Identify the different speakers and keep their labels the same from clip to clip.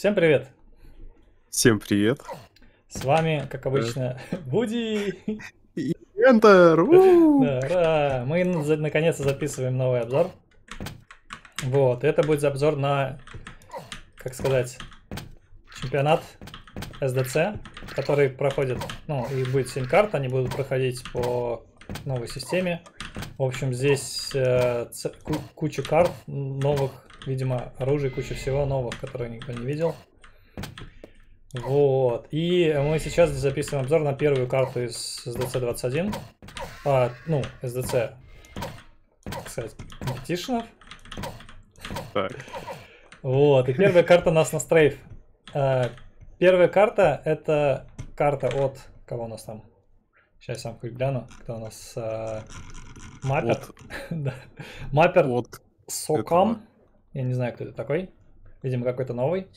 Speaker 1: Всем привет!
Speaker 2: Всем привет!
Speaker 1: С вами, как обычно, Буди!
Speaker 2: И!
Speaker 1: Да, ура! Мы наконец-то записываем новый обзор. Вот, это будет обзор на, как сказать, чемпионат SDC, который проходит, ну, и будет 7 карт, они будут проходить по новой системе. В общем, здесь э, куча карт новых видимо, оружие, куча всего новых, которые никто не видел. Вот. И мы сейчас записываем обзор на первую карту из SDC-21. А, ну, SDC, так сказать.
Speaker 2: Так.
Speaker 1: Вот. И первая карта у нас на стрейф. А, первая карта это карта от... Кого у нас там? Сейчас я сам гляну. Кто у нас? А, маппер. Маппер Сокам. Я не знаю, кто это такой. Видимо, какой-то новый.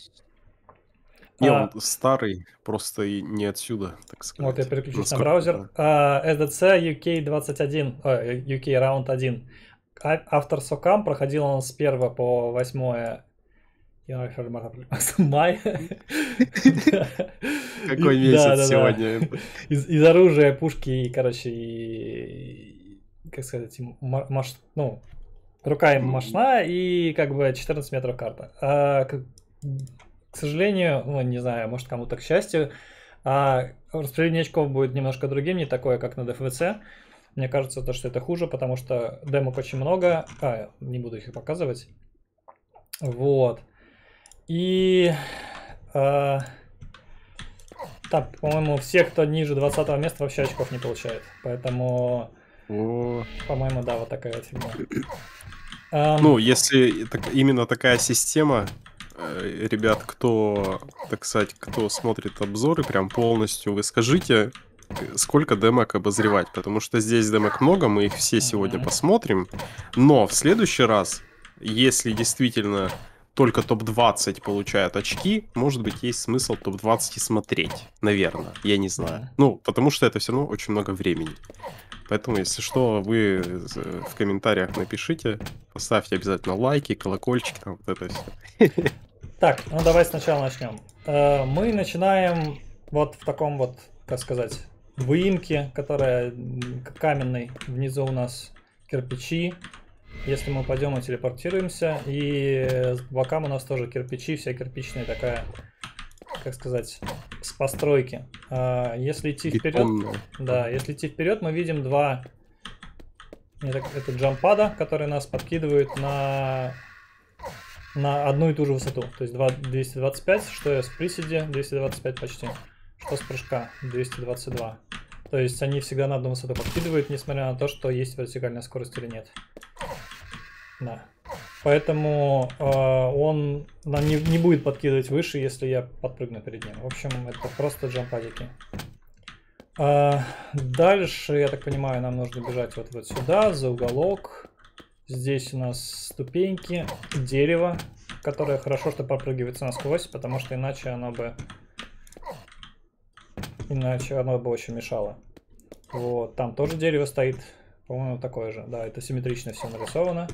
Speaker 2: Не, а, он старый, просто и не отсюда, так сказать.
Speaker 1: Вот я переключусь на браузер. А, SDC UK21, а, UK Round 1. Автор Сокам проходил он с 1 по 8 мая.
Speaker 2: Какой месяц сегодня?
Speaker 1: Из оружия, пушки и, короче, как сказать, ну, Рука им мощна и как бы 14 метров карта. А, к, к сожалению, ну, не знаю, может кому-то к счастью, а распределение очков будет немножко другим, не такое, как на ДФВЦ. Мне кажется, то, что это хуже, потому что демок очень много. А, не буду их показывать. Вот. И... А, так, по-моему, все, кто ниже 20 места, вообще очков не получает. Поэтому... По-моему, да, вот такая вот фигня.
Speaker 2: Ну, если так, именно такая система, э, ребят, кто, так сказать, кто смотрит обзоры прям полностью, вы скажите, сколько демок обозревать, потому что здесь демок много, мы их все сегодня посмотрим, но в следующий раз, если действительно только топ-20 получают очки, может быть, есть смысл топ-20 и смотреть, наверное, я не знаю. Ну, потому что это все равно очень много времени. Поэтому, если что, вы в комментариях напишите, поставьте обязательно лайки, колокольчики, там вот это все.
Speaker 1: Так, ну давай сначала начнем. Э, мы начинаем вот в таком вот, как сказать, выемке, которая каменной. Внизу у нас кирпичи. Если мы пойдем и телепортируемся, и с бокам у нас тоже кирпичи, вся кирпичная такая как сказать, с постройки. А, если идти вперед, да, если идти вперед, мы видим два это, джампада, которые нас подкидывают на на одну и ту же высоту. То есть 2, 225, что с приседе 225 почти, что с прыжка 222. То есть они всегда на одну высоту подкидывают, несмотря на то, что есть вертикальная скорость или нет. Да. Поэтому э, он не, не будет подкидывать выше, если я подпрыгну перед ним. В общем, это просто джампадики. Э, дальше, я так понимаю, нам нужно бежать вот, вот сюда, за уголок. Здесь у нас ступеньки, дерево, которое хорошо, что пропрыгивается насквозь, потому что иначе оно бы... Иначе оно бы очень мешало. Вот, там тоже дерево стоит, по-моему, такое же. Да, это симметрично все нарисовано.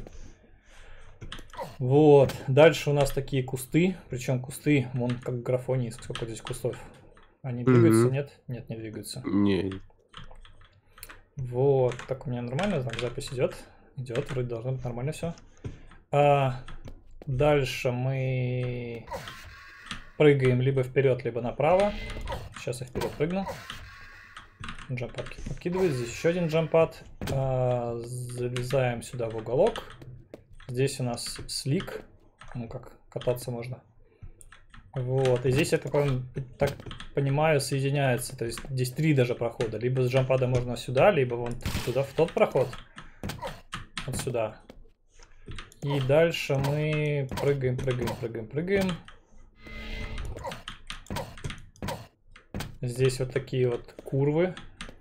Speaker 1: Вот. Дальше у нас такие кусты. Причем кусты, вон как в графонии, сколько здесь кустов. Они двигаются, mm-hmm. нет? Нет, не двигаются.
Speaker 2: Не.
Speaker 1: Вот. Так у меня нормально, знак запись идет. Идет, вроде должно быть нормально все. А, дальше мы прыгаем либо вперед, либо направо. Сейчас я вперед прыгну. Джампад подкидывает. Здесь еще один джампад. А, залезаем сюда в уголок. Здесь у нас слик. Ну как, кататься можно. Вот, и здесь, я так, так понимаю, соединяется. То есть здесь три даже прохода. Либо с джампада можно сюда, либо вон туда, в тот проход. Вот сюда. И дальше мы прыгаем, прыгаем, прыгаем, прыгаем. Здесь вот такие вот курвы.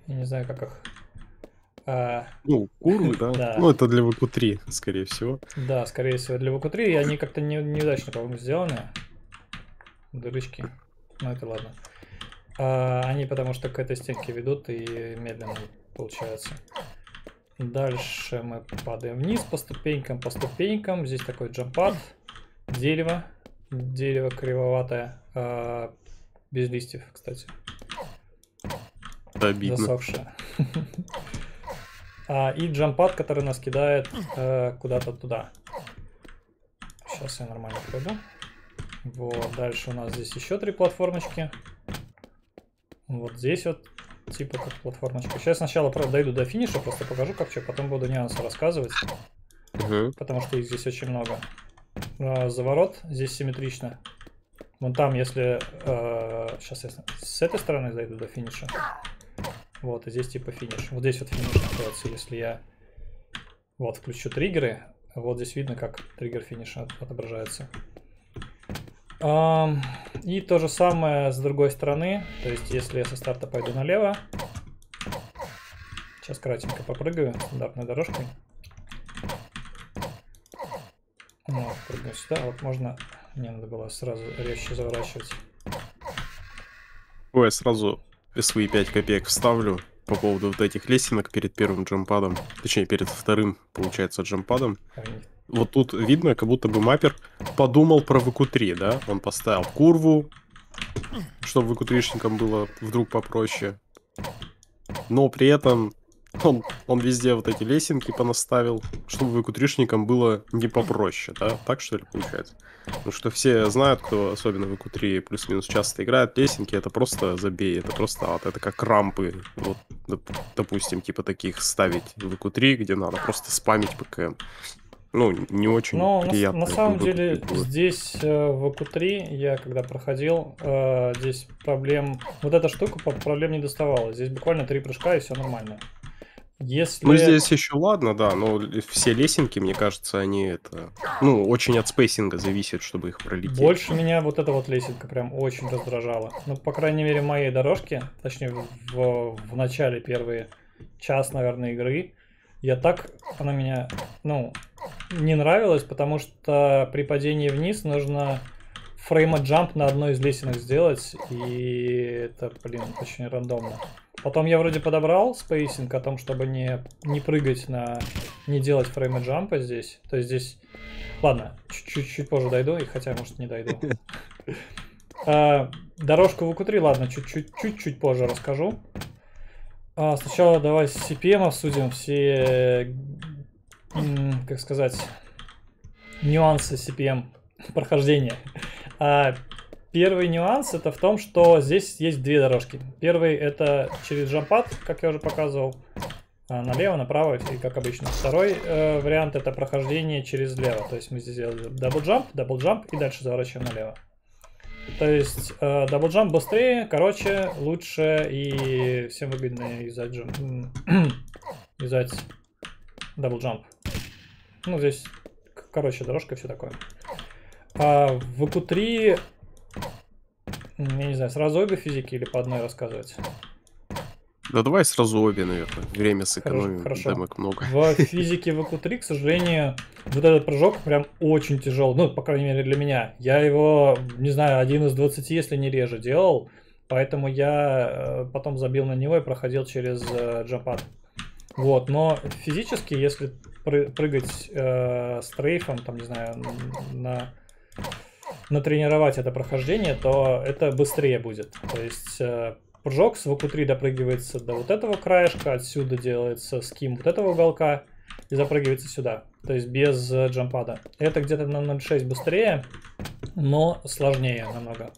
Speaker 1: Я не знаю, как их
Speaker 2: а, ну, курвы, да. да. Ну, это для ВК-3, скорее всего.
Speaker 1: Да, скорее всего, для ВК-3. И они как-то не, неудачно, по-моему, сделаны. Дырочки. Ну, это ладно. А, они потому что к этой стенке ведут и медленно получается. Дальше мы падаем вниз по ступенькам, по ступенькам. Здесь такой джампад. Дерево. дерево кривоватое, а, без листьев, кстати.
Speaker 2: Обидно.
Speaker 1: Засохшее. А, и джампад, который нас кидает э, куда-то туда. Сейчас я нормально пройду. Вот, дальше у нас здесь еще три платформочки. Вот здесь вот типа как платформочка. Сейчас сначала дойду до финиша, просто покажу как что, потом буду нюансы рассказывать.
Speaker 2: Угу.
Speaker 1: Потому что их здесь очень много. А, заворот здесь симметрично. Вон там, если... Э, сейчас я с этой стороны зайду до финиша. Вот, и здесь типа финиш. Вот здесь вот финиш находится, если я... Вот, включу триггеры. Вот здесь видно, как триггер финиша отображается. И то же самое с другой стороны. То есть, если я со старта пойду налево. Сейчас кратенько попрыгаю стандартной дорожкой. Вот, прыгну сюда. Вот можно... Мне надо было сразу резче заворачивать.
Speaker 2: Ой, сразу свои 5 копеек вставлю по поводу вот этих лесенок перед первым джампадом. Точнее, перед вторым, получается, джампадом. Вот тут видно, как будто бы маппер подумал про ВК-3, да? Он поставил курву, чтобы ВК-3шникам было вдруг попроще. Но при этом он, он везде вот эти лесенки понаставил, чтобы ВК-3шникам было не попроще, да? Так что ли получается? Потому что все знают, кто особенно в ВК-3 плюс-минус часто играет, лесенки это просто забей, это просто ад, это как рампы, вот, допустим, типа таких ставить в ВК-3, где надо просто спамить ПКМ. Ну, не очень
Speaker 1: Но
Speaker 2: приятно.
Speaker 1: На, на самом деле, здесь э, в АКУ-3, я когда проходил, э, здесь проблем... Вот эта штука проблем не доставала. Здесь буквально три прыжка, и все нормально. Если...
Speaker 2: Ну, здесь еще ладно, да, но все лесенки, мне кажется, они это... Ну, очень от спейсинга зависит, чтобы их пролететь.
Speaker 1: Больше меня вот эта вот лесенка прям очень раздражала. Ну, по крайней мере, моей дорожке, точнее, в, в начале первые час, наверное, игры, я так, она меня, ну, не нравилась, потому что при падении вниз нужно frame jump на одной из лесенок сделать, и это, блин, очень рандомно. Потом я вроде подобрал spacing о том, чтобы не, не прыгать на... не делать frame jump а здесь. То есть здесь... Ладно, чуть-чуть позже дойду, и хотя, может, не дойду. А, дорожку в VQ3, ладно, чуть-чуть позже расскажу. А, сначала давай с CPM обсудим все, как сказать, нюансы CPM прохождения. А, первый нюанс это в том, что здесь есть две дорожки. Первый это через jump pad, как я уже показывал, а, налево, направо, и как обычно. Второй э, вариант это прохождение через лево. То есть мы здесь сделали double jump, double jump и дальше заворачиваем налево. То есть э, double jump быстрее, короче, лучше и всем выгодно юзать, юзать double jump. Ну, здесь, короче, дорожка и все такое. А в VQ3, я не знаю, сразу обе физики или по одной рассказывать?
Speaker 2: Да давай сразу обе, наверное. Время сэкономим, хорошо, демок много.
Speaker 1: В физике в VQ3, к сожалению, вот этот прыжок прям очень тяжелый. Ну, по крайней мере, для меня. Я его, не знаю, один из 20, если не реже, делал. Поэтому я э, потом забил на него и проходил через э, джампад. Вот, но физически, если прыгать э, с трейфом, там, не знаю, на натренировать это прохождение, то это быстрее будет. То есть э, прыжок с ВК3 допрыгивается до вот этого краешка, отсюда делается ским вот этого уголка и запрыгивается сюда. То есть без э, jump pad а. Это где-то на 0.6 быстрее, но сложнее намного.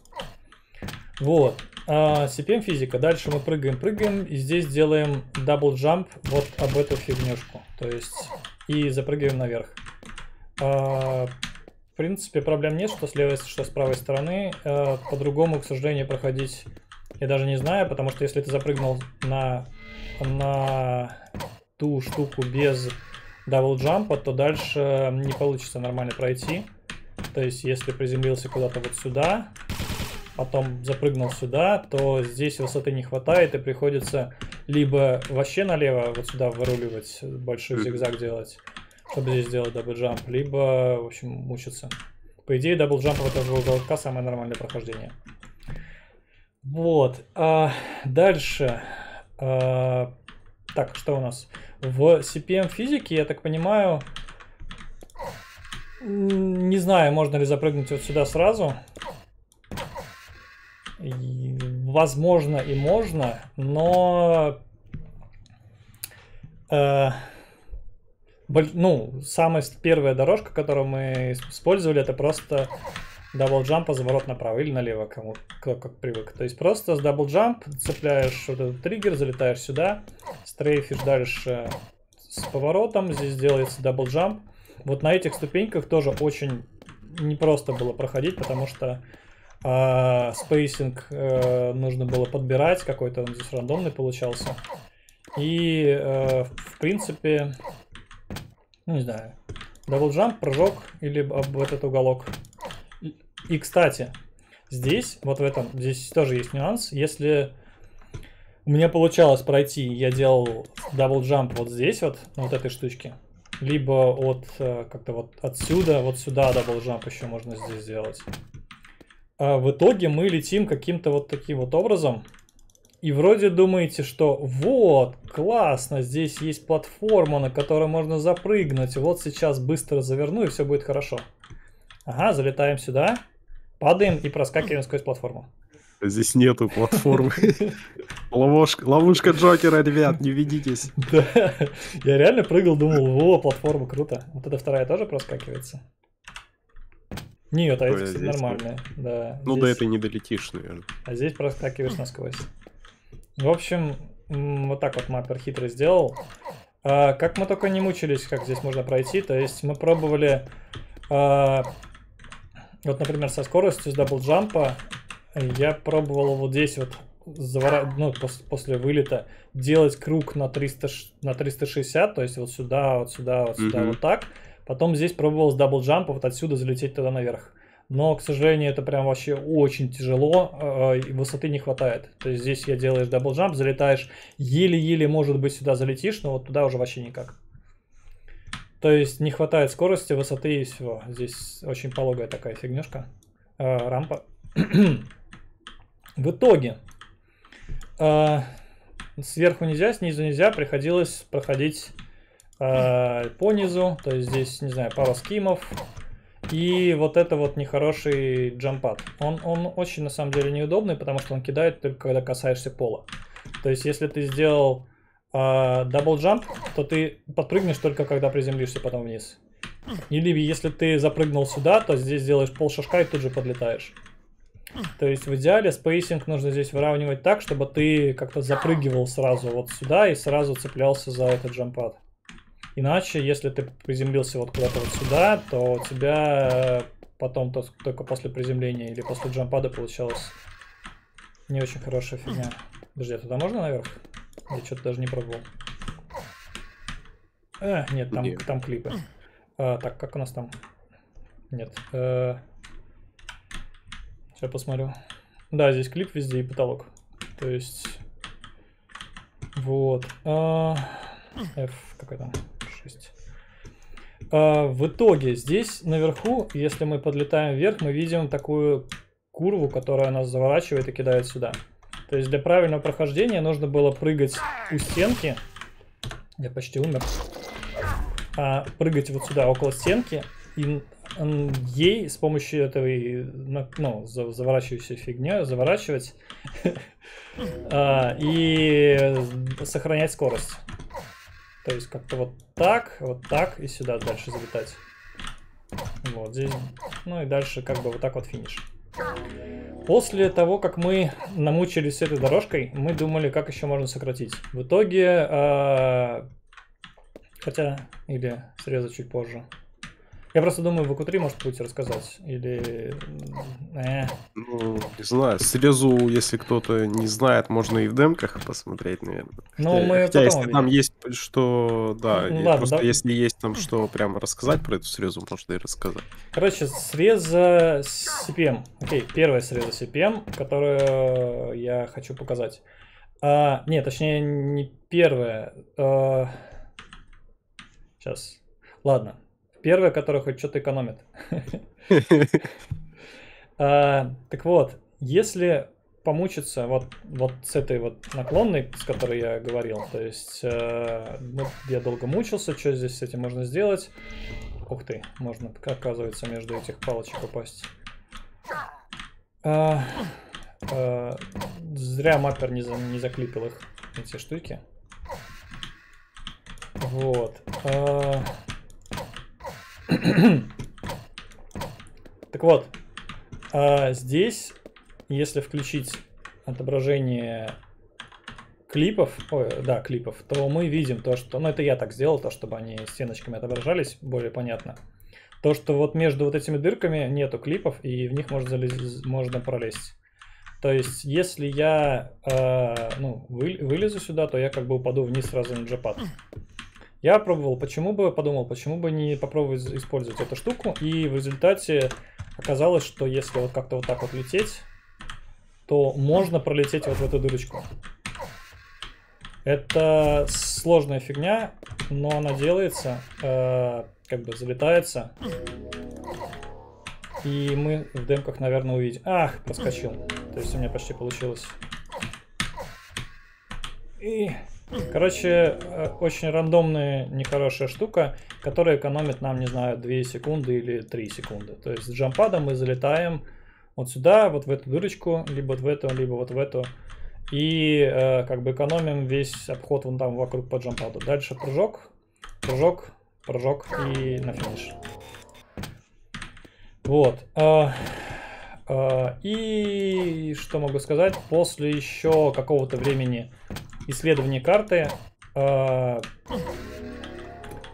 Speaker 1: Вот. А, CPM физика. Дальше мы прыгаем, прыгаем. И здесь делаем double jump вот об эту фигнюшку. То есть и запрыгиваем наверх. А, принципе, проблем нет, что с левой, что с правой стороны. А, по-другому, к сожалению, проходить я даже не знаю, потому что если ты запрыгнул на, на ту штуку без double jump а, то дальше не получится нормально пройти. То есть, если приземлился куда-то вот сюда, потом запрыгнул сюда, то здесь высоты не хватает, и приходится либо вообще налево вот сюда выруливать, большой зигзаг делать, чтобы здесь сделать double jump, либо, в общем, мучиться. По идее, double jump в этого уголка самое нормальное прохождение. Вот. А, дальше. А, так, что у нас? В CPM физике, я так понимаю, Не знаю, можно ли запрыгнуть вот сюда сразу. Возможно и можно, но... Э, ну, самая первая дорожка, которую мы использовали, это просто double jump а, заворот направо или налево, кому кто как привык. То есть просто с double jump цепляешь вот этот триггер, залетаешь сюда, стрейфишь дальше с поворотом, здесь делается double jump. Вот на этих ступеньках тоже очень непросто было проходить, потому что э, spacing э, нужно было подбирать, какой-то он здесь рандомный получался. И, э, в принципе, ну, не знаю, double jump, прыжок или об этот уголок. И, кстати, здесь, вот в этом, здесь тоже есть нюанс. Если у меня получалось пройти, я делал double jump вот здесь вот, на вот этой штучке, либо от э, как-то вот отсюда, вот сюда double jump еще можно здесь сделать. А в итоге мы летим каким-то вот таким вот образом. И вроде думаете, что вот, классно, здесь есть платформа, на которой можно запрыгнуть. Вот сейчас быстро заверну, и все будет хорошо. Ага, залетаем сюда, падаем и проскакиваем сквозь платформу.
Speaker 2: Здесь нету платформы. Ловушка, ловушка Джокера, ребят, не ведитесь.
Speaker 1: Да, я реально прыгал, думал, во, платформа, круто. Вот эта вторая тоже проскакивается. Нет, а эти, кстати, нормальные. Да,
Speaker 2: ну, здесь... до этой не долетишь, наверное.
Speaker 1: А здесь проскакиваешь насквозь. В общем, вот так вот маппер хитрый сделал. А, как мы только не мучились, как здесь можно пройти. То есть мы пробовали... А, вот, например, со скоростью с double jump а я пробовал вот здесь вот завора... ну, после, после вылета делать круг на, 300, на 360, то есть вот сюда, вот сюда, вот сюда, mm-hmm. вот так. Потом здесь пробовал с double jump а вот отсюда залететь туда наверх. Но, к сожалению, это прям вообще очень тяжело, э, высоты не хватает. То есть здесь я делаешь double jump, залетаешь, еле-еле, может быть, сюда залетишь, но вот туда уже вообще никак. То есть не хватает скорости, высоты и всего. Здесь очень пологая такая фигнюшка. Э, рампа. В итоге э, сверху нельзя, снизу нельзя, приходилось проходить э, по низу, то есть здесь, не знаю, пара скимов, и вот это вот нехороший джампад. Он, он очень на самом деле неудобный, потому что он кидает только когда касаешься пола. То есть если ты сделал double э, jump, то ты подпрыгнешь только когда приземлишься потом вниз. Или если ты запрыгнул сюда, то здесь делаешь пол шажка и тут же подлетаешь. То есть в идеале spacing нужно здесь выравнивать так, чтобы ты как-то запрыгивал сразу вот сюда и сразу цеплялся за этот jump pad. Иначе, если ты приземлился вот куда-то вот сюда, то у тебя потом то, только после приземления или после jump pad а получалось не очень хорошая фигня. Подожди, а туда можно наверх? Я что-то даже не пробовал. Э, нет, там, там клипы. А, так, как у нас там? Нет. Э, Сейчас посмотрю. Да, здесь клип везде и потолок. То есть... Вот. А, F, какой там? 6. А, в итоге здесь наверху, если мы подлетаем вверх, мы видим такую курву, которая нас заворачивает и кидает сюда. То есть для правильного прохождения нужно было прыгать у стенки. Я почти умер. А, прыгать вот сюда, около стенки, и ей с помощью этой, ну, заворачивающей фигня, заворачивать а, и сохранять скорость. То есть как-то вот так, вот так и сюда дальше залетать. Вот здесь, ну и дальше как бы вот так вот финиш. После того, как мы намучились с этой дорожкой, мы думали, как еще можно сократить. В итоге, э, хотя, или срезать чуть позже. Я просто думаю, в q может быть рассказать. Или...
Speaker 2: Э. Ну, не знаю. Срезу, если кто-то не знает, можно и в демках посмотреть, наверное.
Speaker 1: Ну, хотя, мы
Speaker 2: хотя если там есть что... Да, ну, ладно, просто да. если есть там что прям рассказать про эту срезу, можно и рассказать.
Speaker 1: Короче, среза CPM. Окей, первая среза CPM, которую я хочу показать. А, нет, точнее, не первая. А... Сейчас. Ладно, Первая, которая хоть что-то экономит. а, так вот, если помучиться вот, вот с этой вот наклонной, с которой я говорил, то есть э, ну, я долго мучился, что здесь с этим можно сделать. Ух ты, можно, оказывается, между этих палочек упасть. А, а, зря маппер не, за, не заклипил их, эти штуки. Вот. А... так вот, а здесь, если включить отображение клипов, ой, да, клипов, то мы видим то, что, ну это я так сделал, то, чтобы они стеночками отображались, более понятно. То, что вот между вот этими дырками нету клипов, и в них можно, залез, можно пролезть. То есть, если я э, ну, вы, вылезу сюда, то я как бы упаду вниз сразу на джапад. Я пробовал, почему бы, подумал, почему бы не попробовать использовать эту штуку, и в результате оказалось, что если вот как-то вот так вот лететь, то можно пролететь вот в эту дырочку. Это сложная фигня, но она делается, э, как бы залетается. И мы в демках, наверное, увидим. Ах, проскочил. То есть у меня почти получилось. И, короче, э, очень рандомная, нехорошая штука, которая экономит нам, не знаю, 2 секунды или 3 секунды. То есть с джампадом мы залетаем вот сюда, вот в эту дырочку, либо вот в эту, либо вот в эту. И э, как бы экономим весь обход вон там вокруг по джампаду. Дальше прыжок, прыжок, прыжок и на финиш. Вот. Э, э, и что могу сказать? После еще какого-то времени исследования карты, э,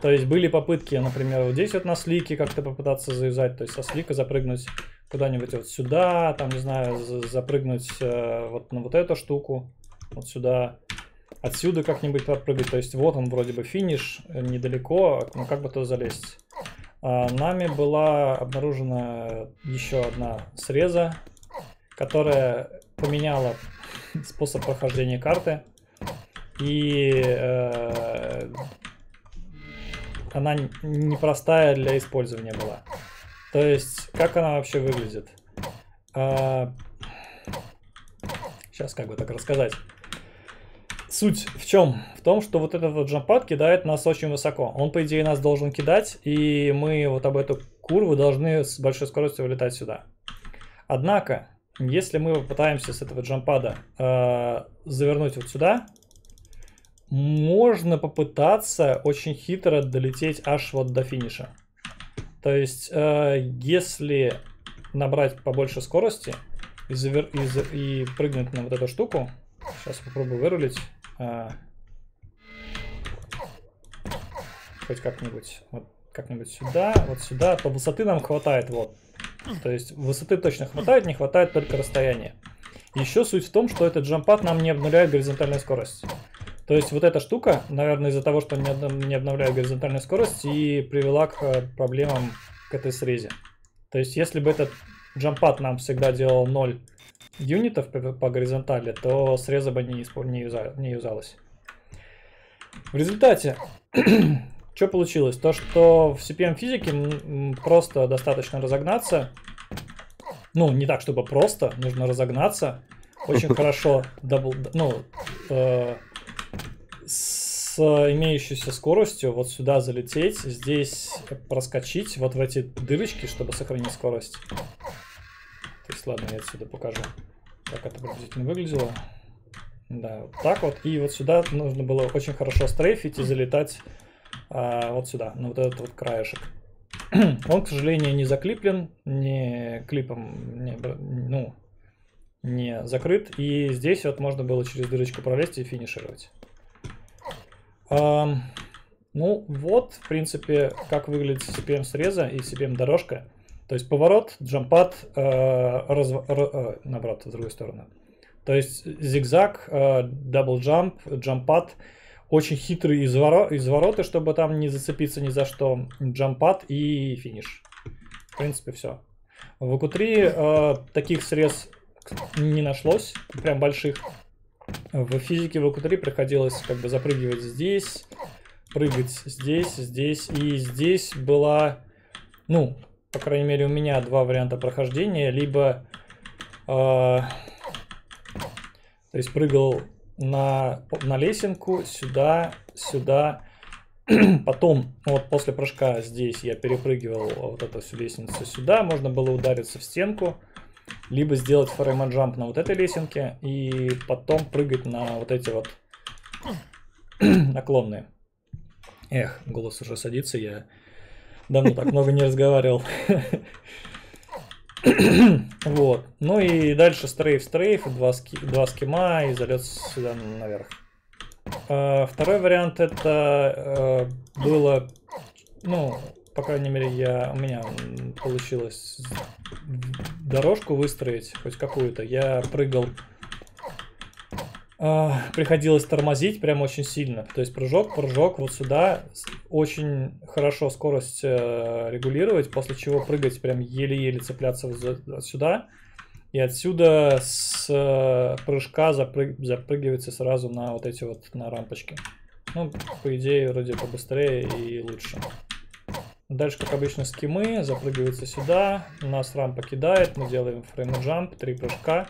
Speaker 1: то есть были попытки, например, вот здесь вот на слике как-то попытаться завязать, то есть со слика запрыгнуть куда-нибудь вот сюда, там, не знаю, запрыгнуть э, вот на вот эту штуку, вот сюда, отсюда как-нибудь попрыгать. То есть вот он вроде бы финиш, э, недалеко, но как бы туда залезть. А, нами была обнаружена еще одна среза, которая поменяла способ прохождения карты. И э, она непростая для использования была. То есть, как она вообще выглядит? А... Сейчас как бы так рассказать. Суть в чем? В том, что вот этот вот джампад кидает нас очень высоко. Он, по идее, нас должен кидать, и мы вот об эту курву должны с большой скоростью вылетать сюда. Однако, если мы попытаемся с этого джампада э, завернуть вот сюда, можно попытаться очень хитро долететь аж вот до финиша. То есть, э, если набрать побольше скорости и, завер... и, за... и прыгнуть на вот эту штуку, сейчас попробую вырулить, э, хоть как-нибудь, вот как-нибудь сюда, вот сюда, то высоты нам хватает, вот. То есть высоты точно хватает, не хватает только расстояния. Еще суть в том, что этот джампад нам не обнуляет горизонтальную скорость. То есть вот эта штука, наверное, из-за того, что не обновляет горизонтальную скорость, и привела к э, проблемам к этой срезе. То есть если бы этот джампад нам всегда делал 0 юнитов по, горизонтали, то среза бы не, не, юза, не юзалась. В результате, что получилось? То, что в CPM физике просто достаточно разогнаться. Ну, не так, чтобы просто, нужно разогнаться. Очень хорошо, double, ну, э, с имеющейся скоростью вот сюда залететь, здесь проскочить вот в эти дырочки, чтобы сохранить скорость. То есть, ладно, я отсюда покажу, как это приблизительно выглядело. Да, вот так вот. И вот сюда нужно было очень хорошо стрейфить и залетать а, вот сюда, на вот этот вот краешек. Он, к сожалению, не заклиплен, не клипом, не, ну, не закрыт. И здесь вот можно было через дырочку пролезть и финишировать. Ну, вот, в принципе, как выглядит CPM среза и CPM дорожка. То есть поворот, jump pad, э, разв... э, наоборот, с другой стороны. То есть зигзаг, double jump, jump pad, очень хитрые изворо... извороты, чтобы там не зацепиться ни за что, джампад и финиш. В принципе, все. В EQ3 э, таких срез не нашлось, прям больших. В физике в ЭК3 приходилось как бы запрыгивать здесь, прыгать здесь, здесь. И здесь была, ну, по крайней мере, у меня два варианта прохождения. Либо, э, то есть прыгал на, на лесенку, сюда, сюда. Потом, вот после прыжка здесь я перепрыгивал вот эту всю лестницу сюда, можно было удариться в стенку, либо сделать фрейм-джамп на вот этой лесенке и потом прыгать на вот эти вот наклонные. Эх, голос уже садится, я давно так много не разговаривал. вот. Ну и дальше стрейф, стрейф, два, ски, два скима и залет сюда наверх. А, второй вариант это э, было, ну, по крайней мере, я, у меня получилось дорожку выстроить, хоть какую-то. Я прыгал а, приходилось тормозить прям очень сильно. То есть прыжок, прыжок вот сюда, очень хорошо скорость э, регулировать, после чего прыгать прям еле-еле цепляться вот сюда. И отсюда с э, прыжка запрыг... запрыгивается сразу на вот эти вот на рампочки. Ну, по идее, вроде побыстрее и лучше. Дальше, как обычно, скимы, запрыгивается сюда, нас рампа кидает, мы делаем фрейм джамп, три прыжка.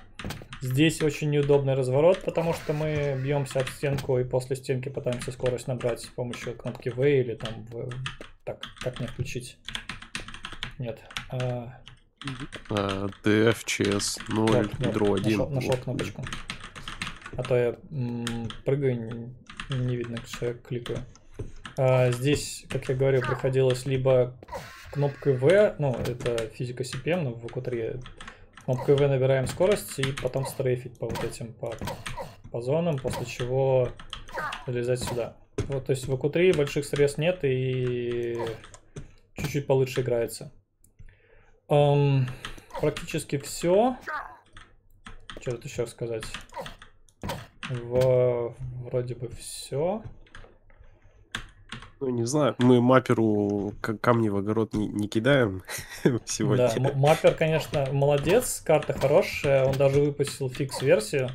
Speaker 1: Здесь очень неудобный разворот, потому что мы бьемся об стенку и после стенки пытаемся скорость набрать с помощью кнопки V или там... В... Так, как мне включить? Нет. А...
Speaker 2: Uh, DF, CS 0, вот,
Speaker 1: Draw 1. Нашел, нашел кнопочку. А то я прыгаю, не, не видно, что я кликаю. А, здесь, как я говорил, приходилось либо кнопкой V, ну, это физика CPM, но в VQ3 кнопкой V набираем скорость и потом стрейфить по вот этим, по, по зонам, после чего залезать сюда. Вот, то есть в VQ3 больших средств нет и чуть-чуть получше играется. Um, практически все. Что тут еще сказать? В, вроде бы все.
Speaker 2: Ну, не знаю, мы мапперу камни в огород не, не кидаем сегодня.
Speaker 1: Да, маппер, конечно, молодец, карта хорошая, он даже выпустил фикс-версию.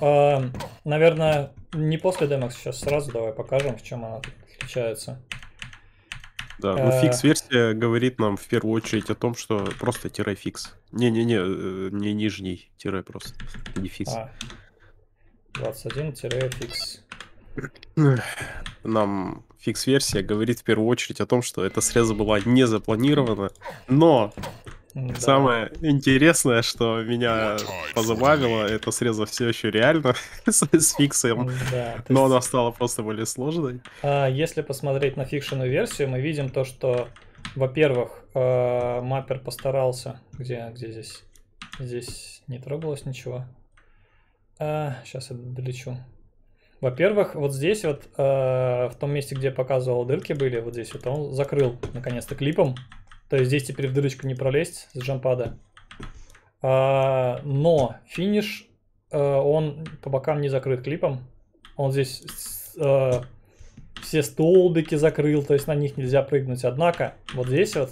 Speaker 1: А, наверное, не после демок сейчас сразу давай покажем, в чем она отличается.
Speaker 2: Да, ну э. fix-версия говорит нам в первую очередь о том, что просто тире fix. Не-не-не, э, не нижний тире просто, не fix. А,
Speaker 1: 21 fix.
Speaker 2: Нам fix-версия говорит в первую очередь о том, что эта среза была не запланирована, но да. самое интересное, что меня позабавило, эта среза все еще реально с, с фиксом, да, но есть... она стала просто более сложной.
Speaker 1: А, если посмотреть на фикшенную версию, мы видим то, что, во-первых, э, маппер постарался, где, где здесь? Здесь не трогалось ничего. А, сейчас я долечу. Во-первых, вот здесь вот, э, в том месте, где я показывал дырки были, вот здесь вот он закрыл наконец-то клипом. То есть здесь теперь в дырочку не пролезть с джампада. А, но финиш, э, он по бокам не закрыт клипом. Он здесь э, все столбики закрыл, то есть на них нельзя прыгнуть. Однако вот здесь вот,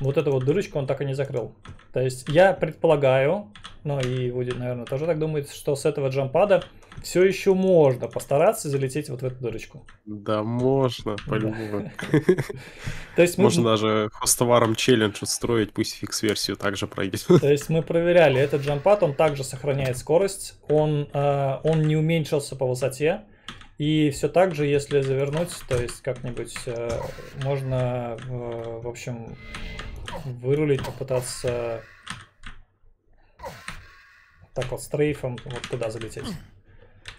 Speaker 1: вот эту вот дырочку он так и не закрыл. То есть я предполагаю, ну и Вуди, наверное, тоже так думает, что с этого джампада все еще можно постараться залететь вот в эту дырочку.
Speaker 2: Да, можно, по-любому. То есть Можно даже хостоваром челлендж устроить, пусть фикс-версию также пройдет.
Speaker 1: То есть мы проверяли, этот джампад, он также сохраняет скорость, он, э, он не уменьшился по высоте, и все так же, если завернуть, то есть как-нибудь э, можно, э, в общем, вырулить, попытаться так вот стрейфом вот туда залететь.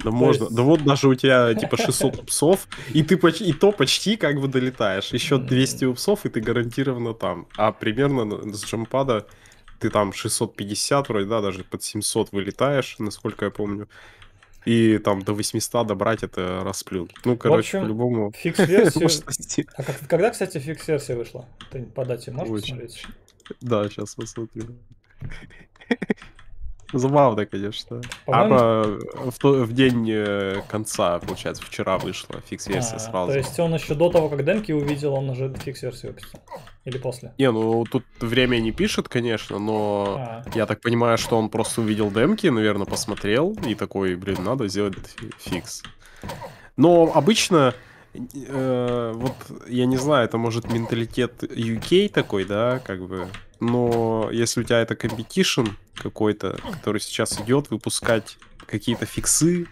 Speaker 2: Да можно. Есть... Да вот даже у тебя типа 600 псов, и ты и то почти как бы долетаешь. Еще 200 псов, и ты гарантированно там. А примерно с джампада ты там 650 вроде, да, даже под 700 вылетаешь, насколько я помню. И там до 800 добрать это расплюн. Ну, короче, по-любому...
Speaker 1: Fix-версию... а как, когда, кстати, fix-версия вышла? Ты по дате можешь Очень. посмотреть?
Speaker 2: Да, сейчас посмотрю. Забавно, конечно. А в, то, в день э, конца, получается, вчера вышла fix-версия а, сразу.
Speaker 1: То есть он еще до того, как демки увидел, он уже fix-версию выпустил? Или после?
Speaker 2: Не, ну тут время не пишет, конечно, но а. я так понимаю, что он просто увидел демки, наверное, посмотрел и такой, блин, надо сделать фикс. Но обычно э, вот я не знаю, это может менталитет UK такой, да, как бы. Но если у тебя это competition какой-то, который сейчас идет, выпускать какие-то фиксы,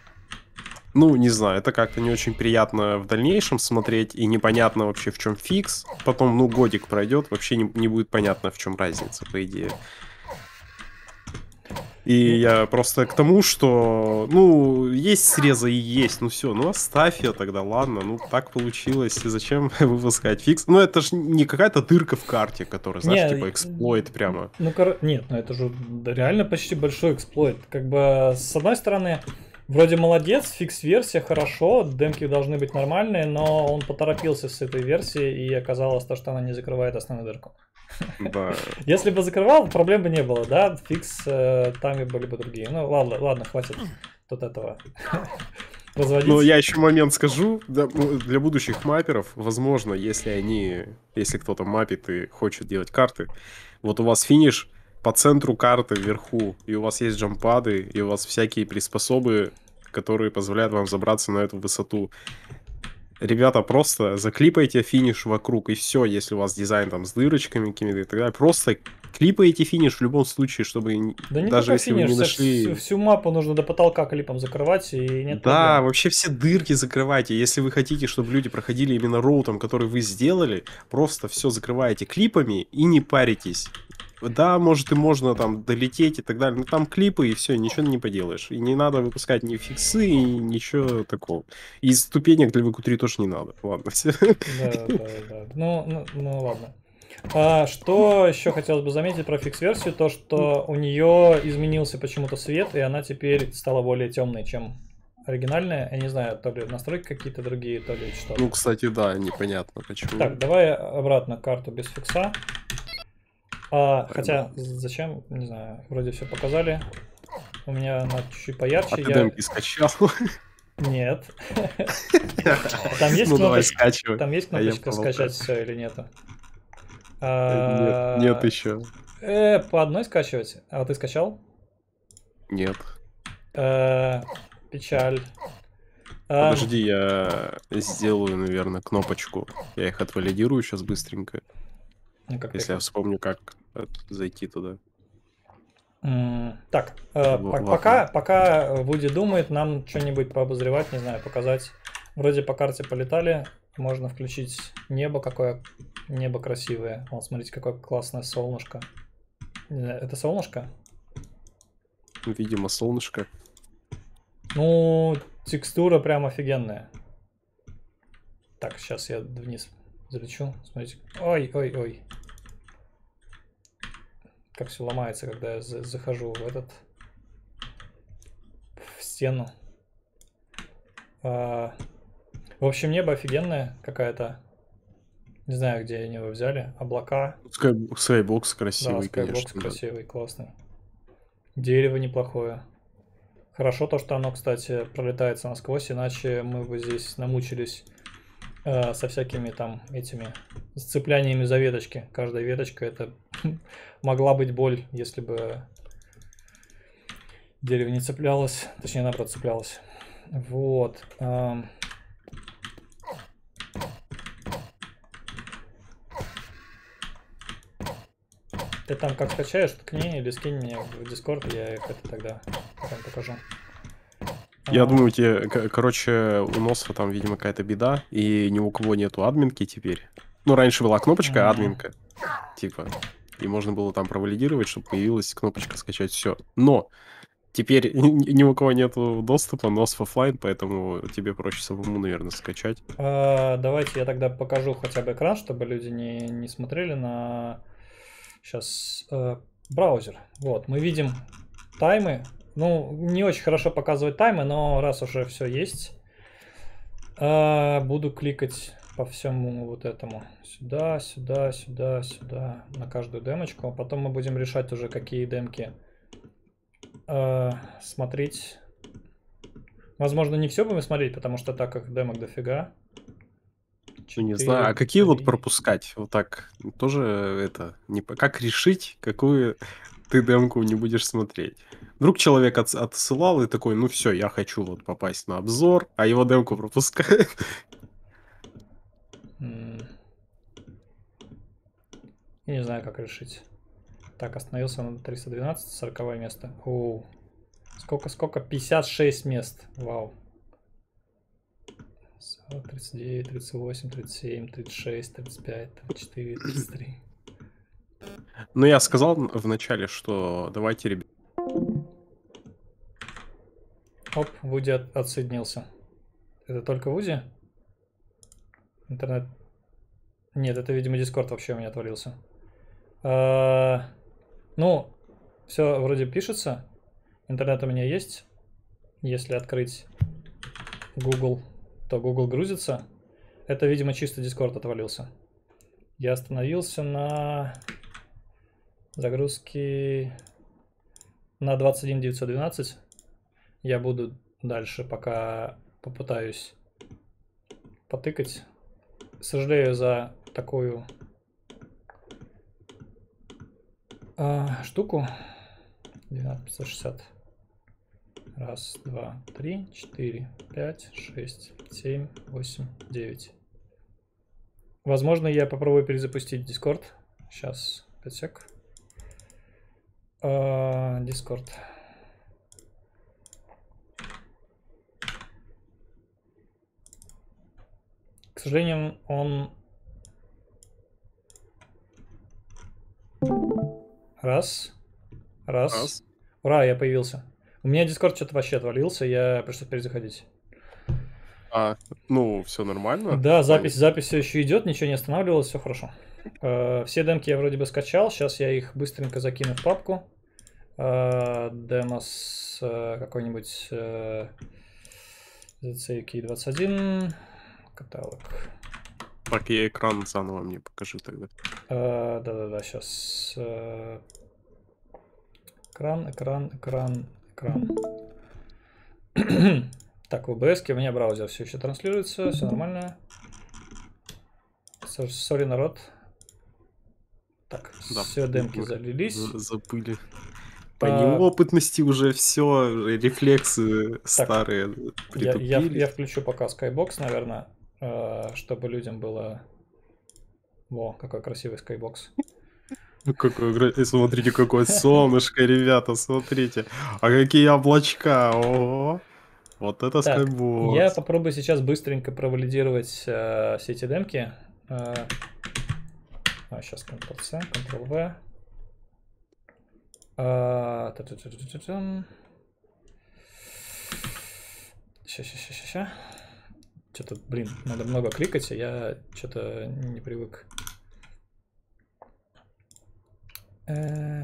Speaker 2: ну, не знаю, это как-то не очень приятно в дальнейшем смотреть, и непонятно вообще, в чем фикс. Потом, ну, годик пройдет, вообще не, не будет понятно, в чем разница, по идее. И я просто к тому, что, ну, есть срезы и есть, ну все, ну оставь ее тогда, ладно, ну так получилось, и зачем выпускать fix? Ну это же не какая-то дырка в карте, которая, знаешь, нет, типа эксплойт прямо.
Speaker 1: Ну, кор... нет, ну это же реально почти большой эксплойт. Как бы, с одной стороны, Вроде молодец, fix-версия хорошо, демки должны быть нормальные, но он поторопился с этой версией, и оказалось то, что она не закрывает основную дырку. Да. Если бы закрывал, проблем бы не было, да? Фикс э, там и были бы другие. Ну ладно, ладно, хватит тут этого.
Speaker 2: Разводить. Ну, я еще момент скажу. Для, ну, для будущих мапперов, возможно, если они, если кто-то мапит и хочет делать карты, вот у вас финиш по центру карты вверху, и у вас есть джампады, и у вас всякие приспособы, которые позволяют вам забраться на эту высоту. Ребята, просто заклипайте финиш вокруг, и все, если у вас дизайн там с дырочками какими-то и так далее. Просто клипаете финиш в любом случае, чтобы
Speaker 1: да не даже если финиш, вы не нашли... Всю, всю мапу нужно до потолка клипом закрывать, и нет
Speaker 2: Да, проблем. вообще все дырки закрывайте. Если вы хотите, чтобы люди проходили именно роутом, который вы сделали, просто все закрываете клипами и не паритесь. Да, может и можно там долететь и так далее, но там клипы и все, ничего не поделаешь. И не надо выпускать ни фиксы, и ничего такого. И ступенек для VQ3 тоже не надо. Ладно, все. Да,
Speaker 1: да, да. Ну, ну, ну ладно. А, что еще хотелось бы заметить про фикс-версию, то что у нее изменился почему-то свет, и она теперь стала более темной, чем оригинальная. Я не знаю, то ли настройки какие-то другие, то ли что.
Speaker 2: Ну, кстати, да, непонятно почему.
Speaker 1: Так, давай обратно карту без фикса. А, хотя, зачем, не знаю, вроде все показали. У меня она чуть-чуть поярче. А
Speaker 2: ты я... демки скачал?
Speaker 1: Нет. Там есть ну, кнопочка, там есть а кнопочка скачать все или нету?
Speaker 2: А, нет, нет еще.
Speaker 1: Э, по одной скачивать. А ты скачал?
Speaker 2: Нет.
Speaker 1: Э, печаль.
Speaker 2: Подожди, я сделаю, наверное, кнопочку. Я их отвалидирую сейчас быстренько. Ну, как Если я вспомню, как э, зайти туда.
Speaker 1: Так, э, пока, пока Вуди думает, нам что-нибудь пообозревать, не знаю, показать. Вроде по карте полетали, можно включить небо, какое небо красивое. Вот, смотрите, какое классное солнышко. Не знаю, это солнышко?
Speaker 2: Видимо, солнышко.
Speaker 1: Ну, текстура прям офигенная. Так, сейчас я вниз залечу. Смотрите. Ой, ой, ой. Как все ломается, когда я захожу в этот... В стену. А... В общем, небо офигенное какая-то. Не знаю, где они его взяли. Облака.
Speaker 2: Sky, Skybox красивый, да, Skybox конечно.
Speaker 1: красивый, да. классный. Дерево неплохое. Хорошо то, что оно, кстати, пролетается насквозь, иначе мы бы здесь намучились э, со всякими там этими сцепляниями за веточки. Каждая веточка это могла быть боль, если бы дерево не цеплялось, точнее наоборот цеплялось. Вот. Э, Ты там как скачаешь, ткни или скинь мне в Discord, я их это тогда потом покажу.
Speaker 2: Я думаю, тебе, короче, у Носа там, видимо, какая-то беда, и ни у кого нету админки теперь. Ну, раньше была кнопочка админка, типа, и можно было там провалидировать, чтобы появилась кнопочка скачать все. Но теперь ни у кого нету доступа, нос в офлайн, поэтому тебе проще самому, наверное, скачать.
Speaker 1: А, давайте я тогда покажу хотя бы экран, чтобы люди не, не смотрели на Сейчас э, браузер. Вот, мы видим таймы. Ну, не очень хорошо показывать таймы, но раз уже все есть, э, буду кликать по всему вот этому. Сюда, сюда, сюда, сюда, на каждую демочку. А потом мы будем решать уже, какие демки э, смотреть. Возможно, не все будем смотреть, потому что так как демок дофига.
Speaker 2: 4, ну, не знаю, а какие 3. вот пропускать? Вот так тоже это... Не... Как решить, какую ты демку не будешь смотреть? Вдруг человек от, отсылал и такой, ну все, я хочу вот попасть на обзор, а его демку пропускает.
Speaker 1: не знаю, как решить. Так, остановился на 312, 40 место. Оу. Сколько, сколько? 56 мест. Вау. 39, 38, 37, 36, 35, 34, 33.
Speaker 2: Ну, я сказал в начале, что давайте, ребят.
Speaker 1: Оп, Вуди от, отсоединился. Это только Вуди? Интернет. Нет, это, видимо, Дискорд вообще у меня отвалился. А, ну, все вроде пишется. Интернет у меня есть. Если открыть Google, то Google грузится. Это, видимо, чисто Discord отвалился. Я остановился на загрузке на 21912. Я буду дальше пока попытаюсь потыкать. Сожалею за такую а, штуку. 12560. Раз, два, три, четыре, пять, шесть, семь, восемь, девять. Возможно, я попробую перезапустить Discord. Сейчас, 5 сек. Uh, Discord. Сожалению, он... Раз. Раз. Раз. Ура, я появился. У меня Discord что-то вообще отвалился, я пришлось перезаходить.
Speaker 2: А, ну, все нормально?
Speaker 1: Да, запись, запись все еще идет, ничего не останавливалось, все хорошо. Uh, все демки я вроде бы скачал, сейчас я их быстренько закину в папку. Uh, демос uh, какой-нибудь uh, ZCK21, каталог.
Speaker 2: Так, я экран заново мне покажи тогда.
Speaker 1: Да-да-да, сейчас. Экран, экран, экран, экран. так, в OBS у меня браузер все еще транслируется, все нормально. Сори, народ. Так, да, все демки залились.
Speaker 2: Забыли. По а... неопытности уже все, рефлексы так, старые
Speaker 1: я, я, я включу пока Skybox, наверное, э, чтобы людям было... Во, какой красивый.
Speaker 2: Ну, какой, смотрите, какое солнышко, ребята, смотрите. А какие облачка, ого. Вот это так, Skybox.
Speaker 1: Я попробую сейчас быстренько провалидировать э, все эти демки. Э, а, сейчас Ctrl-C, Ctrl-V. А, сейчас, сейчас, сейчас, сейчас. Что-то, блин, надо много кликать, а я что-то не привык.
Speaker 2: Э.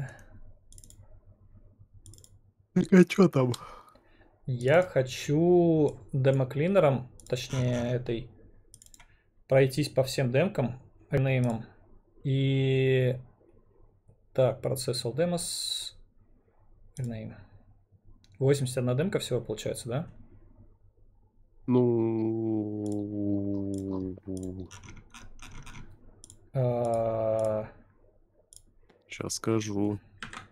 Speaker 2: А что там?
Speaker 1: Я хочу демоклинером, точнее этой, пройтись по всем демкам, ренеймам. И так, процесс demos, rename. 81 демка всего получается, да?
Speaker 2: Ну... А... Сейчас скажу.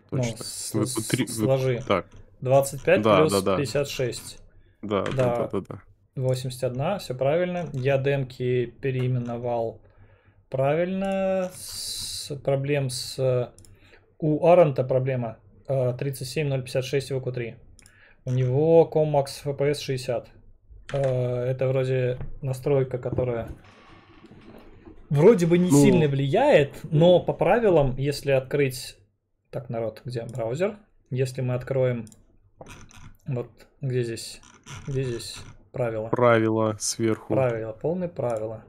Speaker 1: Точно. Ну, с- три... Сложи. Так. 25 да, плюс да, да. 56.
Speaker 2: Да, да, да, да, да.
Speaker 1: 81, все правильно. Я демки переименовал правильно. С проблем с... У Аранта проблема. 37056 в q3. У него Comax FPS 60. Это вроде настройка, которая вроде бы не ну... сильно влияет, но по правилам, если открыть... Так, народ, где браузер? Если мы откроем... Вот где здесь? Где здесь правила?
Speaker 2: Правила сверху.
Speaker 1: Правила, полные правила.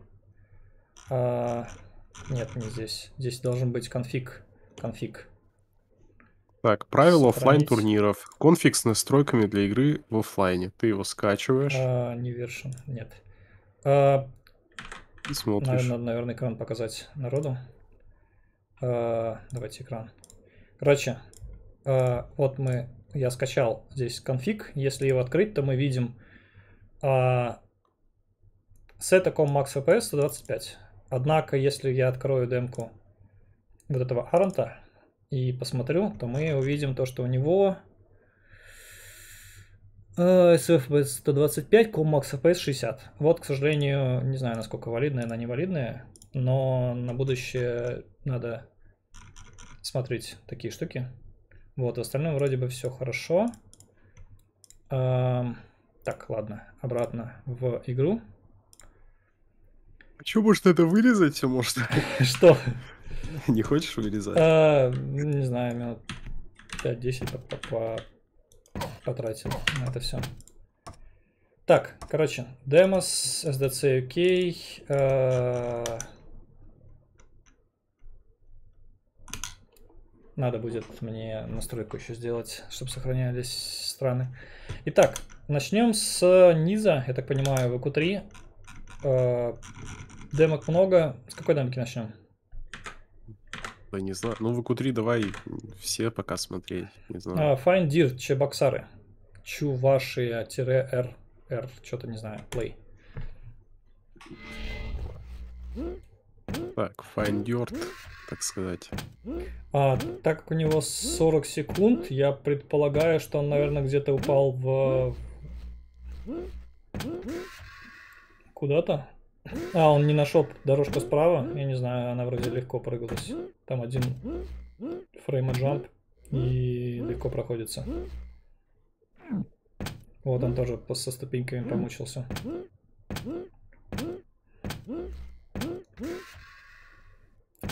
Speaker 1: А... Нет, не здесь. Здесь должен быть конфиг. Конфиг.
Speaker 2: Так, правила офлайн турниров. Конфиг с настройками для игры в офлайне. Ты его скачиваешь.
Speaker 1: А, не вершин, нет. А,
Speaker 2: и смотришь.
Speaker 1: Наверное, наверное, экран показать народу. А, давайте экран. Короче, а, вот мы, я скачал здесь конфиг. Если его открыть, то мы видим а, Setacom Max FPS 125. Однако, если я открою демку вот этого Аранта и посмотрю, то мы увидим то, что у него SFP 125, Comax FPS 60. Вот, к сожалению, не знаю, насколько валидная она невалидная, но на будущее надо смотреть такие штуки. Вот, в остальном вроде бы все хорошо. Так, ладно, обратно в игру.
Speaker 2: Че, может, это вырезать все может?
Speaker 1: Что?
Speaker 2: Не хочешь вырезать?
Speaker 1: А, не знаю, минут 5-10 потратил на это все. Так, короче, Demos, SDC UK. Э, надо будет мне настройку еще сделать, чтобы сохранялись страны. Итак, начнем с низа, я так понимаю, VQ3. Э, демок много. С какой демки начнем?
Speaker 2: Да не знаю. Ну, VQ3 давай все пока смотреть. Не знаю.
Speaker 1: А, Find Dirt, Чебоксары. Чувашия-р R, что-то не знаю, play.
Speaker 2: Так, dirt, так сказать.
Speaker 1: А, так как у него 40 секунд, я предполагаю, что он, наверное, где-то упал в... Куда-то? А, он не нашел дорожку справа. Я не знаю, она вроде легко прыгалась. Там один фрейм джамп и легко проходится. Вот он тоже со ступеньками помучился.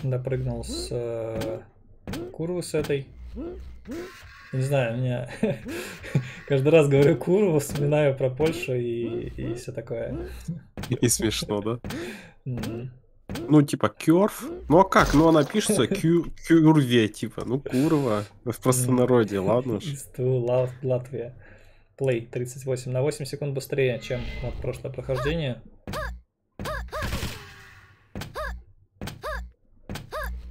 Speaker 1: Допрыгнул с э, курвы с этой. Не знаю, меня каждый раз говорю курву, вспоминаю про Польшу и, и все такое.
Speaker 2: И смешно, да? Ну, типа, кёрф. Ну, а как? Ну, она пишется кю кюрве, типа. Ну, курва. В простонародье, ладно ж.
Speaker 1: Латвия. Play 38 на 8 секунд быстрее, чем на прошлое прохождение.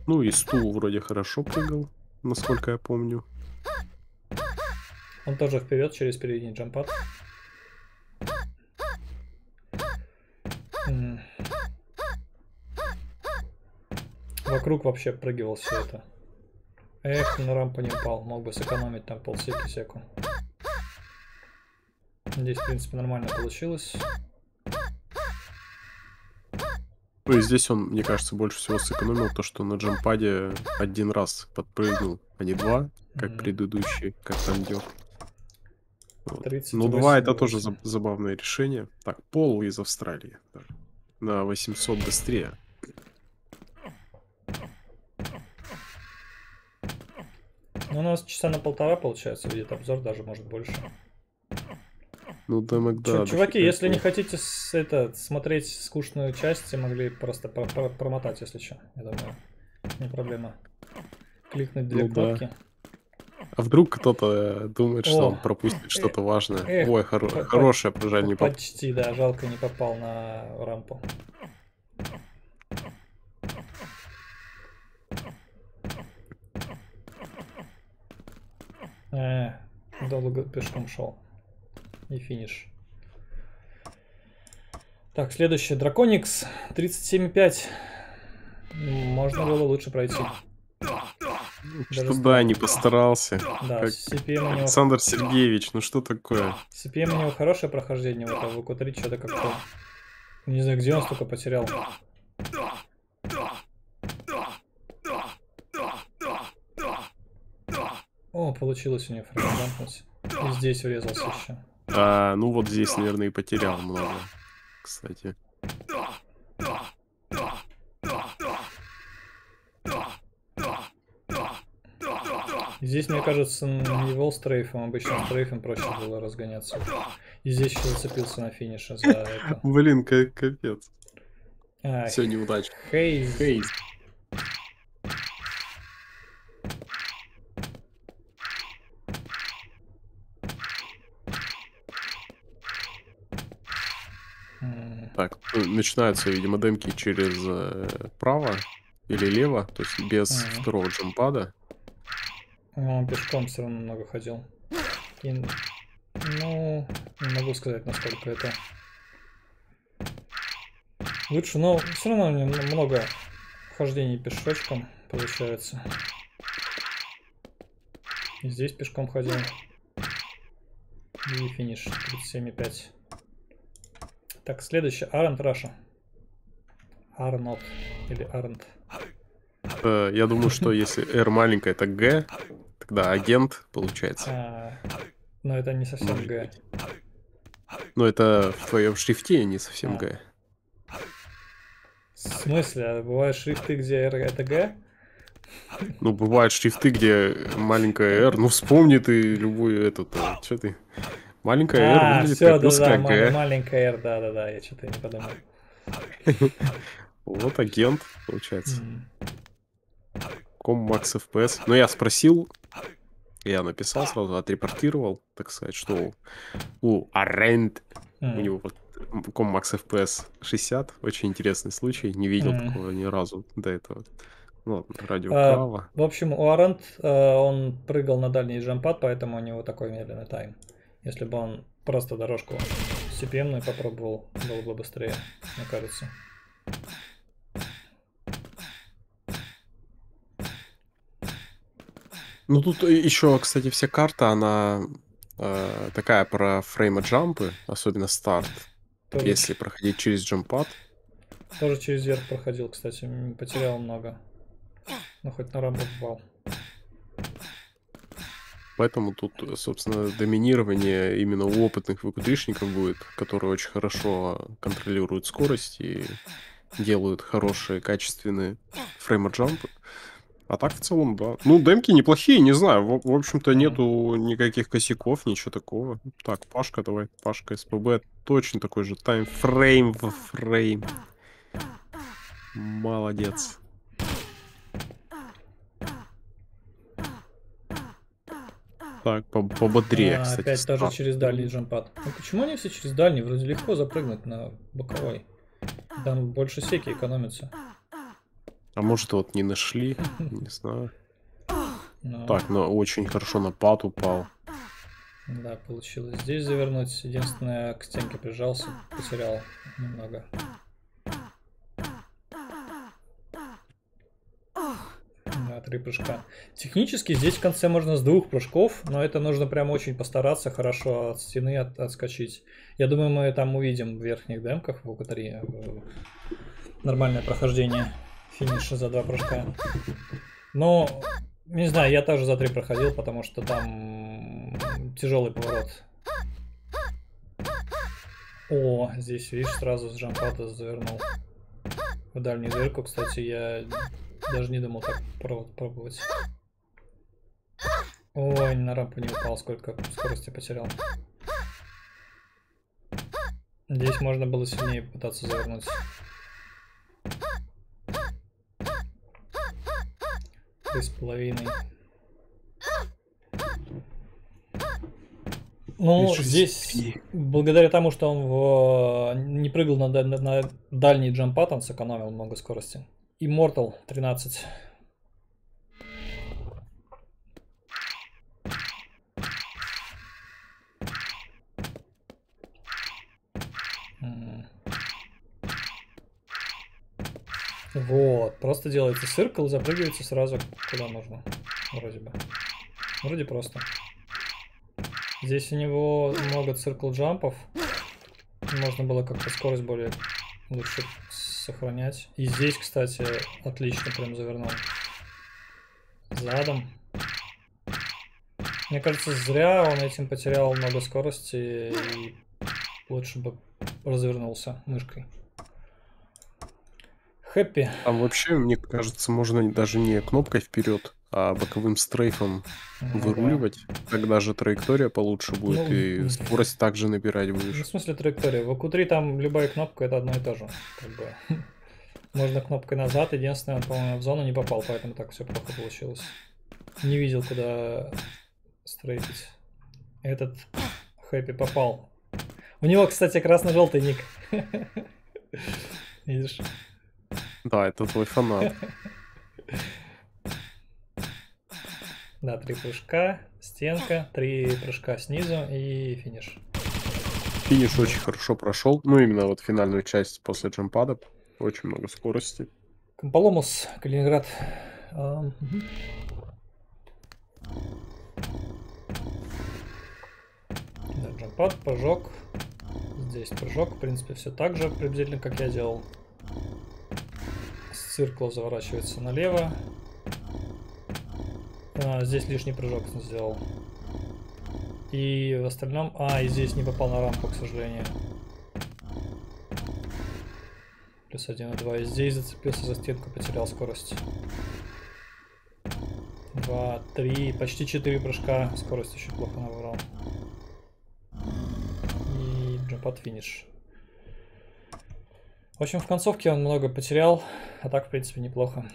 Speaker 2: Ну и стул вроде хорошо прыгал, насколько я помню.
Speaker 1: Он тоже вперед через передний джампад. Вокруг вообще прыгивал все это. Эх, на рампу не упал. Мог бы сэкономить там полсеки секу. Здесь, в принципе, нормально получилось.
Speaker 2: Ну и здесь он, мне кажется, больше всего сэкономил то, что на джампаде один раз подпрыгнул, а не два, как mm-hmm. предыдущий, как там идет. Ну, два это тоже забавное решение. Так, Пол из Австралии. Так. На 800 быстрее.
Speaker 1: Ну, у нас часа на полтора получается, видит обзор, даже может больше.
Speaker 2: Ну, демок, да.
Speaker 1: Чуваки, если не хотите с, это, смотреть скучную часть, могли просто про про промотать, если что. Я думаю, не проблема. Кликнуть две ну, кнопки.
Speaker 2: Да. А вдруг кто-то э, думает, что О, он пропустит что-то важное? Эх, Ой, хоро по хорошее прожание.
Speaker 1: Почти, да, жалко не попал на рампу. Э, долго пешком шел и финиш. Так, следующий. Драконикс 37,5. Можно было лучше пройти.
Speaker 2: Что да, не постарался.
Speaker 1: Да, как... CPM
Speaker 2: у него... Александр Сергеевич, ну что такое?
Speaker 1: CPM у него хорошее прохождение, вот, а в q что-то как-то... Не знаю, где он столько потерял. О, получилось у него фрагментность. И здесь врезался еще.
Speaker 2: А, ну вот здесь, наверное, и потерял много, кстати.
Speaker 1: Здесь, мне кажется, не вол стрейфом, обычно стрейфом проще было разгоняться. И здесь еще зацепился на финише за это.
Speaker 2: Блин, капец. А, Все неудачно.
Speaker 1: Хейз. Хейз.
Speaker 2: Так, ну, начинаются, видимо, демки через э, право или лево, то есть без ага. второго джампада.
Speaker 1: Ну, он пешком все равно много ходил. И, ну, не могу сказать, насколько это лучше, но все равно у него много хождений пешочком получается. И здесь пешком ходил. И финиш 37,5. Так, следующий. Арент Раша. Арнот. Или Арнт.
Speaker 2: Э, я думаю, что если R маленькая, это G, тогда агент получается. А,
Speaker 1: но это не совсем Может G.
Speaker 2: Но это в твоем шрифте не совсем а. G.
Speaker 1: В смысле? Бывают шрифты, где R это G?
Speaker 2: Ну, бывают шрифты, где маленькая R. Ну, вспомни ты любую эту, что ты... Маленькая R
Speaker 1: А,
Speaker 2: выглядит
Speaker 1: все,
Speaker 2: как
Speaker 1: да,
Speaker 2: узкая
Speaker 1: да, ма- маленькая R, да, да, да, я что-то не подумал.
Speaker 2: Вот агент, получается. Ком Max FPS. Ну, я спросил, я написал сразу, отрепортировал, так сказать, что у Арент у
Speaker 1: М.
Speaker 2: него вот ком Max FPS 60. Очень интересный случай. Не видел
Speaker 1: Мгм.
Speaker 2: такого ни разу до этого. Ну, радио
Speaker 1: А,
Speaker 2: право.
Speaker 1: В общем, у Арент э, он прыгал на дальний джампад, поэтому у него такой медленный тайм. Если бы он просто дорожку CPM попробовал, было бы быстрее, мне кажется.
Speaker 2: Ну, тут еще, кстати, вся карта, она э, такая про фрейма джампы, особенно старт.
Speaker 1: Тоже,
Speaker 2: Если проходить через джампад,
Speaker 1: тоже через верх проходил, кстати, потерял много. Но хоть на рампу попал.
Speaker 2: Поэтому тут, э, собственно, доминирование именно у опытных выкутришников будет, которые очень хорошо контролируют скорость и делают хорошие, качественные фреймер-джампы. А так, в целом, да. Ну, демки неплохие, не знаю. В, в общем-то, нету никаких косяков, ничего такого. Так, Пашка, давай. Пашка СПБ. Точно такой же таймфрейм в фрейм. Молодец. Так, по- пободрее,
Speaker 1: А,
Speaker 2: кстати.
Speaker 1: опять тоже
Speaker 2: старт.
Speaker 1: через дальний джампад. Ну почему они все через дальний? Вроде легко запрыгнуть на боковой. Там больше секи экономится.
Speaker 2: А может, вот не нашли? Не знаю.
Speaker 1: Но,
Speaker 2: Так, но очень хорошо на пад упал.
Speaker 1: Да, получилось здесь завернуть. Единственное, к стенке прижался, потерял немного. Да, три прыжка. Технически здесь в конце можно с двух прыжков, но это нужно прям очень постараться хорошо от стены от- отскочить. Я думаю, мы там увидим в верхних демках в УК-3 э, нормальное прохождение финиша за два прыжка. Но, не знаю, я тоже за три проходил, потому что там тяжелый поворот. О, здесь, видишь, сразу с джампата завернул. В дальнюю дырку, кстати, я даже не думал так про- пробовать. Ой, на рампу не упал, сколько скорости потерял. Здесь можно было сильнее пытаться завернуть. Три с половиной. Ну, здесь, благодаря тому, что он в- не прыгал на, да- на дальний джампад, он сэкономил много скорости. Immortal 13. Вот, просто делаете циркл, запрыгиваете сразу куда нужно. Вроде бы. Вроде просто. Здесь у него много циркл джампов. Можно было как-то скорость более лучше сохранять. И здесь, кстати, отлично прям завернул. Задом. Мне кажется, зря он этим потерял много скорости и лучше бы развернулся мышкой. Хэппи.
Speaker 2: Там вообще, мне кажется, можно даже не кнопкой вперед, а боковым стрейфом
Speaker 1: Ну да.
Speaker 2: выруливать. Тогда же траектория получше будет,
Speaker 1: Ну,
Speaker 2: и скорость также набирать
Speaker 1: Ну, в
Speaker 2: будешь.
Speaker 1: смысле траектория. В АКУ-3 там любая кнопка это одно и то же. Как бы. Можно кнопкой назад. Единственное, он, по-моему, в зону не попал, поэтому так все плохо получилось. Не видел, куда стрейфить. Этот Хэппи попал. У него, кстати, красно-желтый ник. Видишь?
Speaker 2: Да, это твой фанат.
Speaker 1: Да, три прыжка, стенка, три прыжка снизу и финиш.
Speaker 2: Финиш очень хорошо прошел. Ну, именно вот финальную часть после джампада. Очень много скорости.
Speaker 1: Комполомус, Калининград. А, мгм. Да, джампад, прыжок. Здесь прыжок, в принципе, все так же приблизительно, как я делал. Циркла заворачивается налево. А, здесь лишний прыжок сделал. И в остальном... А, и здесь не попал на рампу, к сожалению. Плюс 1 и 2. И здесь зацепился за стенку, потерял скорость. 2, 3, почти 4 прыжка. Скорость еще плохо набрал. И джампад финиш. В общем, в концовке он много потерял, а так, в принципе, неплохо.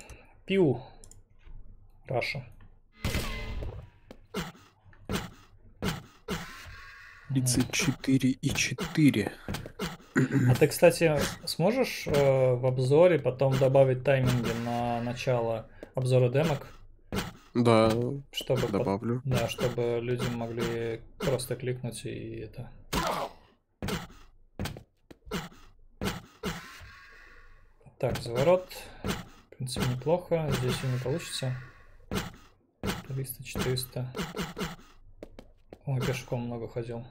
Speaker 1: Пиу. Раша.
Speaker 2: 34 и 4.
Speaker 1: А ты, кстати, сможешь э, в обзоре потом добавить тайминги на начало обзора демок?
Speaker 2: Да,
Speaker 1: чтобы
Speaker 2: добавлю.
Speaker 1: Под, да, чтобы люди могли просто кликнуть и это... Так, заворот. В принципе, неплохо. Здесь и не получится. 300, 400. Ой, пешком много ходил.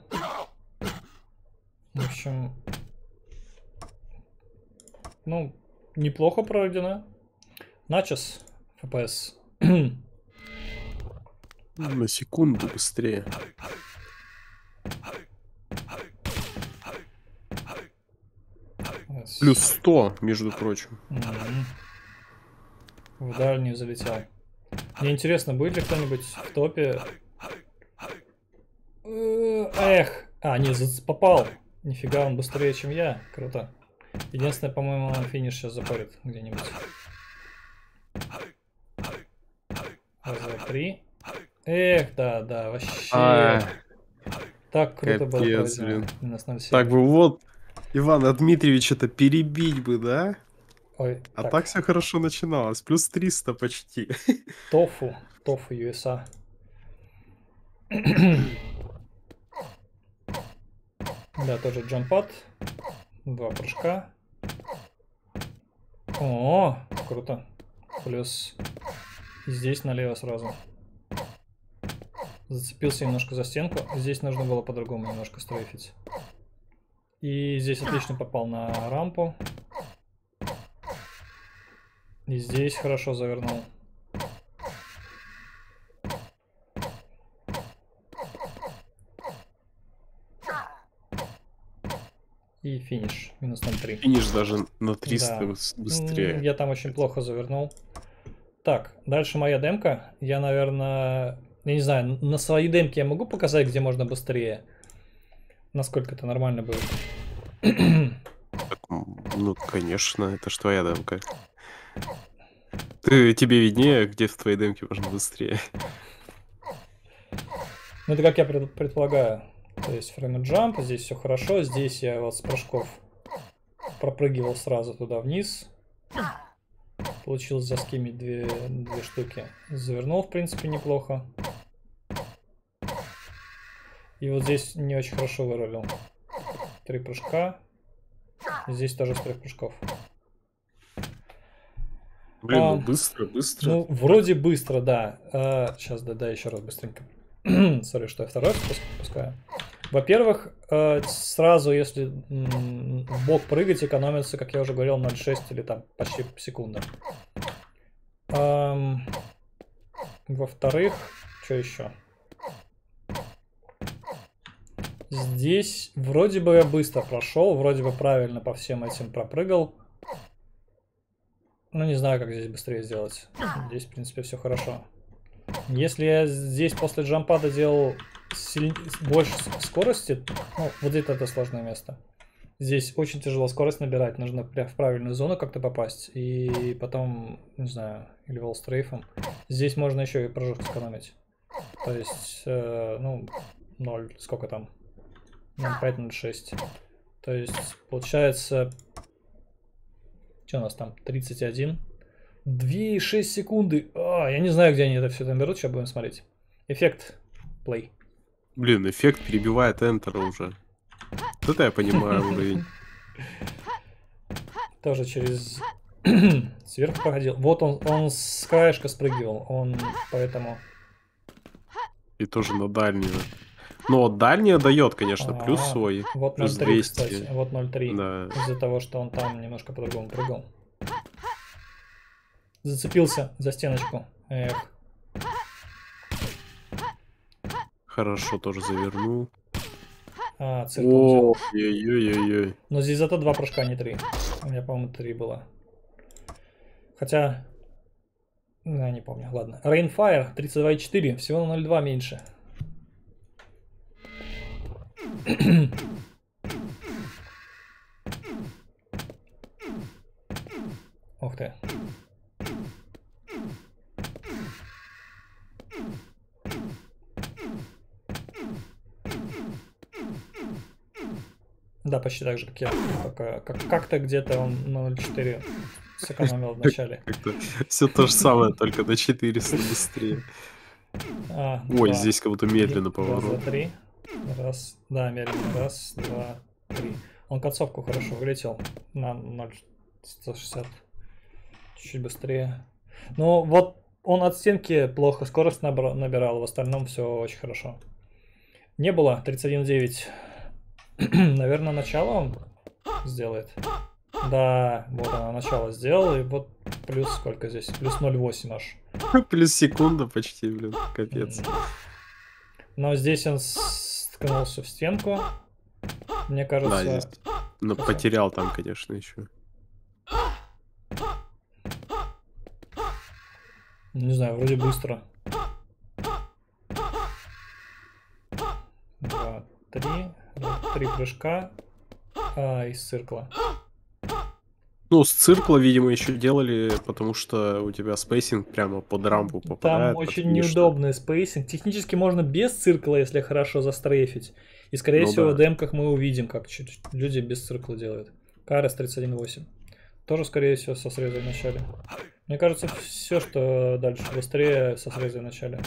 Speaker 1: В общем, ну, неплохо пройдено. Начос, FPS.
Speaker 2: На секунду быстрее. Плюс 100, между прочим.
Speaker 1: В дальнюю залетел. Мне интересно, будет ли кто-нибудь в топе... Э, эх! А, не, попал. Нифига, он быстрее, чем я. Круто. Единственное, по-моему, он финиш сейчас запорит где-нибудь. Раз, два, три. Эх, да, да, вообще. А, так круто
Speaker 2: капец, было. Блин. Так бы вот, Ивана Дмитриевича-то перебить бы, да?
Speaker 1: Ой,
Speaker 2: а так. так все хорошо начиналось. Плюс 300 почти.
Speaker 1: Тофу. Тофу USA. да, тоже джампад. Два прыжка. О, круто. Плюс здесь налево сразу. Зацепился немножко за стенку. Здесь нужно было по-другому немножко стрейфить. И здесь отлично попал на рампу. И здесь хорошо завернул. И финиш. Минус 0,3.
Speaker 2: Финиш даже на 300 да. быстрее.
Speaker 1: Я там очень плохо завернул. Так, дальше моя демка. Я, наверное, я не знаю, на своей демке я могу показать, где можно быстрее. Насколько это нормально будет.
Speaker 2: Ну, конечно, это ж твоя демка. Ты, тебе виднее, где в твоей демке можно быстрее.
Speaker 1: Ну, это как я предполагаю. То есть фрейм джамп, здесь все хорошо. Здесь я вот с прыжков пропрыгивал сразу туда вниз. Получилось заскимить две, две штуки. Завернул, в принципе, неплохо. И вот здесь не очень хорошо вырулил. Три прыжка. Здесь тоже с трех прыжков.
Speaker 2: Блин, ну а, ну быстро, быстро.
Speaker 1: Ну, вроде быстро, да. А, сейчас, да, да, еще раз быстренько. Сори, что я второй пускаю. Во-первых, э, сразу, если в бок прыгать, экономится, как я уже говорил, 0,6 или там почти секунда. Во-вторых, что еще? Здесь вроде бы я быстро прошел, вроде бы правильно по всем этим пропрыгал. Ну, не знаю, как здесь быстрее сделать. Здесь, в принципе, все хорошо. Если я здесь после джампада делал больше скорости, ну, вот это это сложное место. Здесь очень тяжело скорость набирать, нужно в правильную зону как-то попасть, и потом, не знаю, или волстрейфом. Здесь можно еще и прыжок сэкономить. То есть, э, ну, 0, сколько там? 0,5, 0,6. То есть, получается, что у нас там, 31. 2,6 секунды. А, я не знаю, где они это все там берут, сейчас будем смотреть. Эффект play.
Speaker 2: Блин, эффект перебивает Enter уже. Это я понимаю уровень.
Speaker 1: Тоже через сверху проходил. Вот он, он с краешка спрыгивал, он поэтому...
Speaker 2: И тоже на дальнюю. Но дальняя дает, конечно, а, плюс свой.
Speaker 1: Вот 0,3, кстати. Вот 0,3. Да. Из-за того, что он там немножко по-другому прыгал. Зацепился за стеночку. Эх.
Speaker 2: Хорошо, тоже завернул.
Speaker 1: А, циркуль
Speaker 2: Ой-ой-ой-ой.
Speaker 1: Но здесь зато два прыжка, а не три. У меня, по-моему, 3 было. Хотя... Ну, я не помню, ладно. Rainfire 32,4, всего на 0,2 меньше. Ух ты. Да, почти так же, как я. Только как- как-то где-то он на 0.4 сэкономил в начале.
Speaker 2: Все то же самое, только на 400 быстрее.
Speaker 1: А,
Speaker 2: Ой,
Speaker 1: два.
Speaker 2: здесь как будто медленно
Speaker 1: два,
Speaker 2: поворот.
Speaker 1: три. Раз, да, медленно. Раз, два, три. Он концовку хорошо вылетел на 0,160. Чуть быстрее. Ну, вот он от стенки плохо скорость набирал, в остальном все очень хорошо. Не было 31,9. Наверное, начало он сделает. Да, вот она начало сделал, и вот плюс сколько здесь? Плюс 0,8 аж.
Speaker 2: Плюс секунда почти, блин, капец.
Speaker 1: Но здесь он сткнулся в стенку. Мне кажется,
Speaker 2: Да, здесь. Но
Speaker 1: Красава.
Speaker 2: потерял там, конечно, еще.
Speaker 1: не знаю, вроде быстро. Два, три, три прыжка а, из циркла.
Speaker 2: Ну, с циркла, видимо, еще делали, потому что у тебя spacing прямо под рампу попадает.
Speaker 1: Там очень неудобный spacing. Технически можно без циркла, если хорошо застрейфить. И, скорее
Speaker 2: Ну
Speaker 1: всего,
Speaker 2: да.
Speaker 1: в демках мы увидим, как люди без циркла делают. Карес 31.8. Тоже, скорее всего, со срезом в начале. Мне кажется, все, что дальше быстрее, со срезом в начале.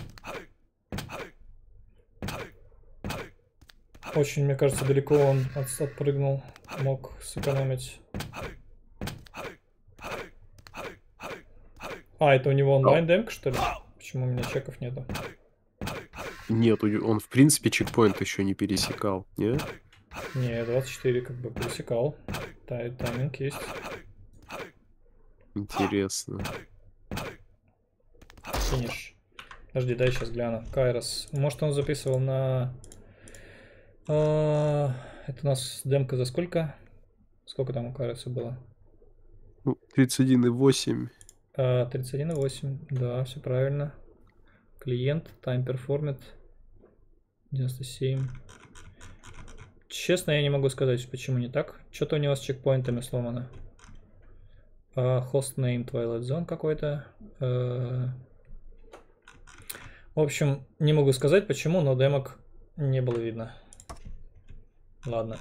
Speaker 1: Очень, мне кажется, далеко он от- отпрыгнул. Мог сэкономить. А, это у него онлайн демка, что ли? Почему у меня чеков нету?
Speaker 2: Нет, он в принципе чекпоинт еще не пересекал, не?
Speaker 1: Не, 24 как бы пересекал. Тай- тайминг есть.
Speaker 2: Интересно.
Speaker 1: Финиш. Подожди, дай сейчас гляну. Кайрос. Может он записывал на... а, Это у нас демка за сколько? Сколько там у Кайроса было?
Speaker 2: Ну, 31,8.
Speaker 1: А, 31,8. Да, все правильно. Клиент, time performed. 97. Честно, я не могу сказать, почему не так. Что-то у него с чекпоинтами сломано. А, host name Twilight Zone какой-то. Э, В общем, не могу сказать почему, но демок не было видно. Ладно.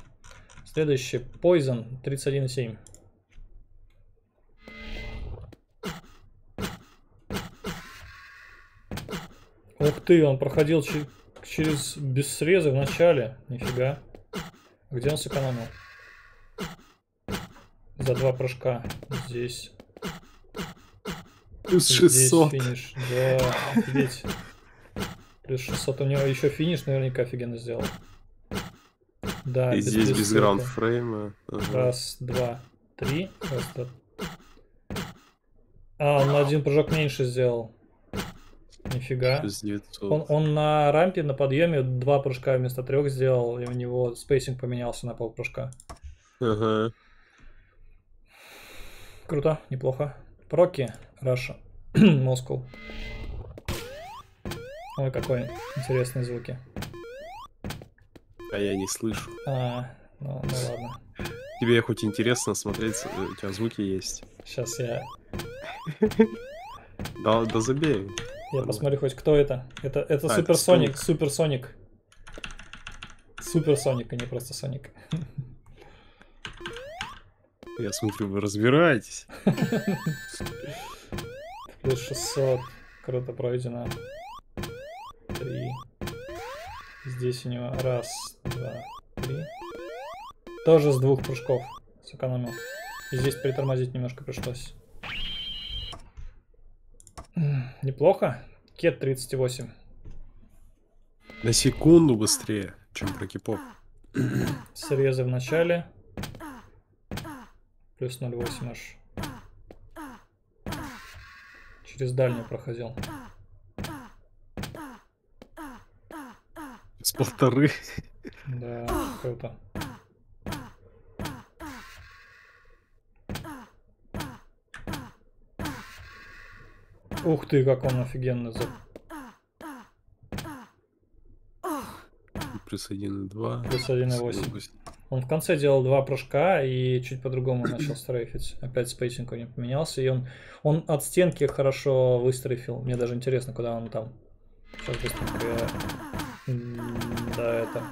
Speaker 1: Следующий. Poison 31,7. Ты, он проходил че- через без среза в начале. Нифига. Где он сэкономил? За два прыжка. Здесь.
Speaker 2: Плюс
Speaker 1: Здесь
Speaker 2: 600.
Speaker 1: финиш. Да, офигеть. Плюс 600. У него еще финиш наверняка офигенно сделал. Да,
Speaker 2: И здесь без
Speaker 1: света.
Speaker 2: граундфрейма. Ага.
Speaker 1: Раз, два, три. Раз, два. А, он на один прыжок меньше сделал. Нифига.
Speaker 2: Плюс 900.
Speaker 1: Он, он на рампе, на подъеме два прыжка вместо трех сделал, и у него spacing поменялся на пол прыжка.
Speaker 2: Ага.
Speaker 1: Круто, неплохо. Проки, Раша, Москва. Ой, какой интересные звуки.
Speaker 2: А я не слышу.
Speaker 1: А, ну, ну ладно.
Speaker 2: Тебе хоть интересно смотреть, э, у тебя звуки есть.
Speaker 1: Сейчас я,
Speaker 2: Да, да забей.
Speaker 1: Я посмотрю хоть кто это. Это, это
Speaker 2: А, это
Speaker 1: Суперсоник,
Speaker 2: Соник.
Speaker 1: Суперсоник. Суперсоник, а не просто Соник.
Speaker 2: Я смотрю, вы разбираетесь.
Speaker 1: Плюс 600. Круто пройдено. Три. Здесь у него раз, два, три. Тоже с двух прыжков сэкономил. И здесь притормозить немножко пришлось. Неплохо. Кет 38.
Speaker 2: На секунду быстрее, чем про кипоп.
Speaker 1: Срезы в начале. Плюс 0,8 аж. Через дальнюю проходил.
Speaker 2: С полторы.
Speaker 1: Да, круто. Ух ты, как он офигенно за...
Speaker 2: Плюс 1,2.
Speaker 1: Плюс 1,8. Он в конце делал два прыжка и чуть по-другому начал стрейфить. Опять spacing у него поменялся, и он, он от стенки хорошо выстрейфил. Мне даже интересно, куда он там. Сейчас быстренько я... Да, это...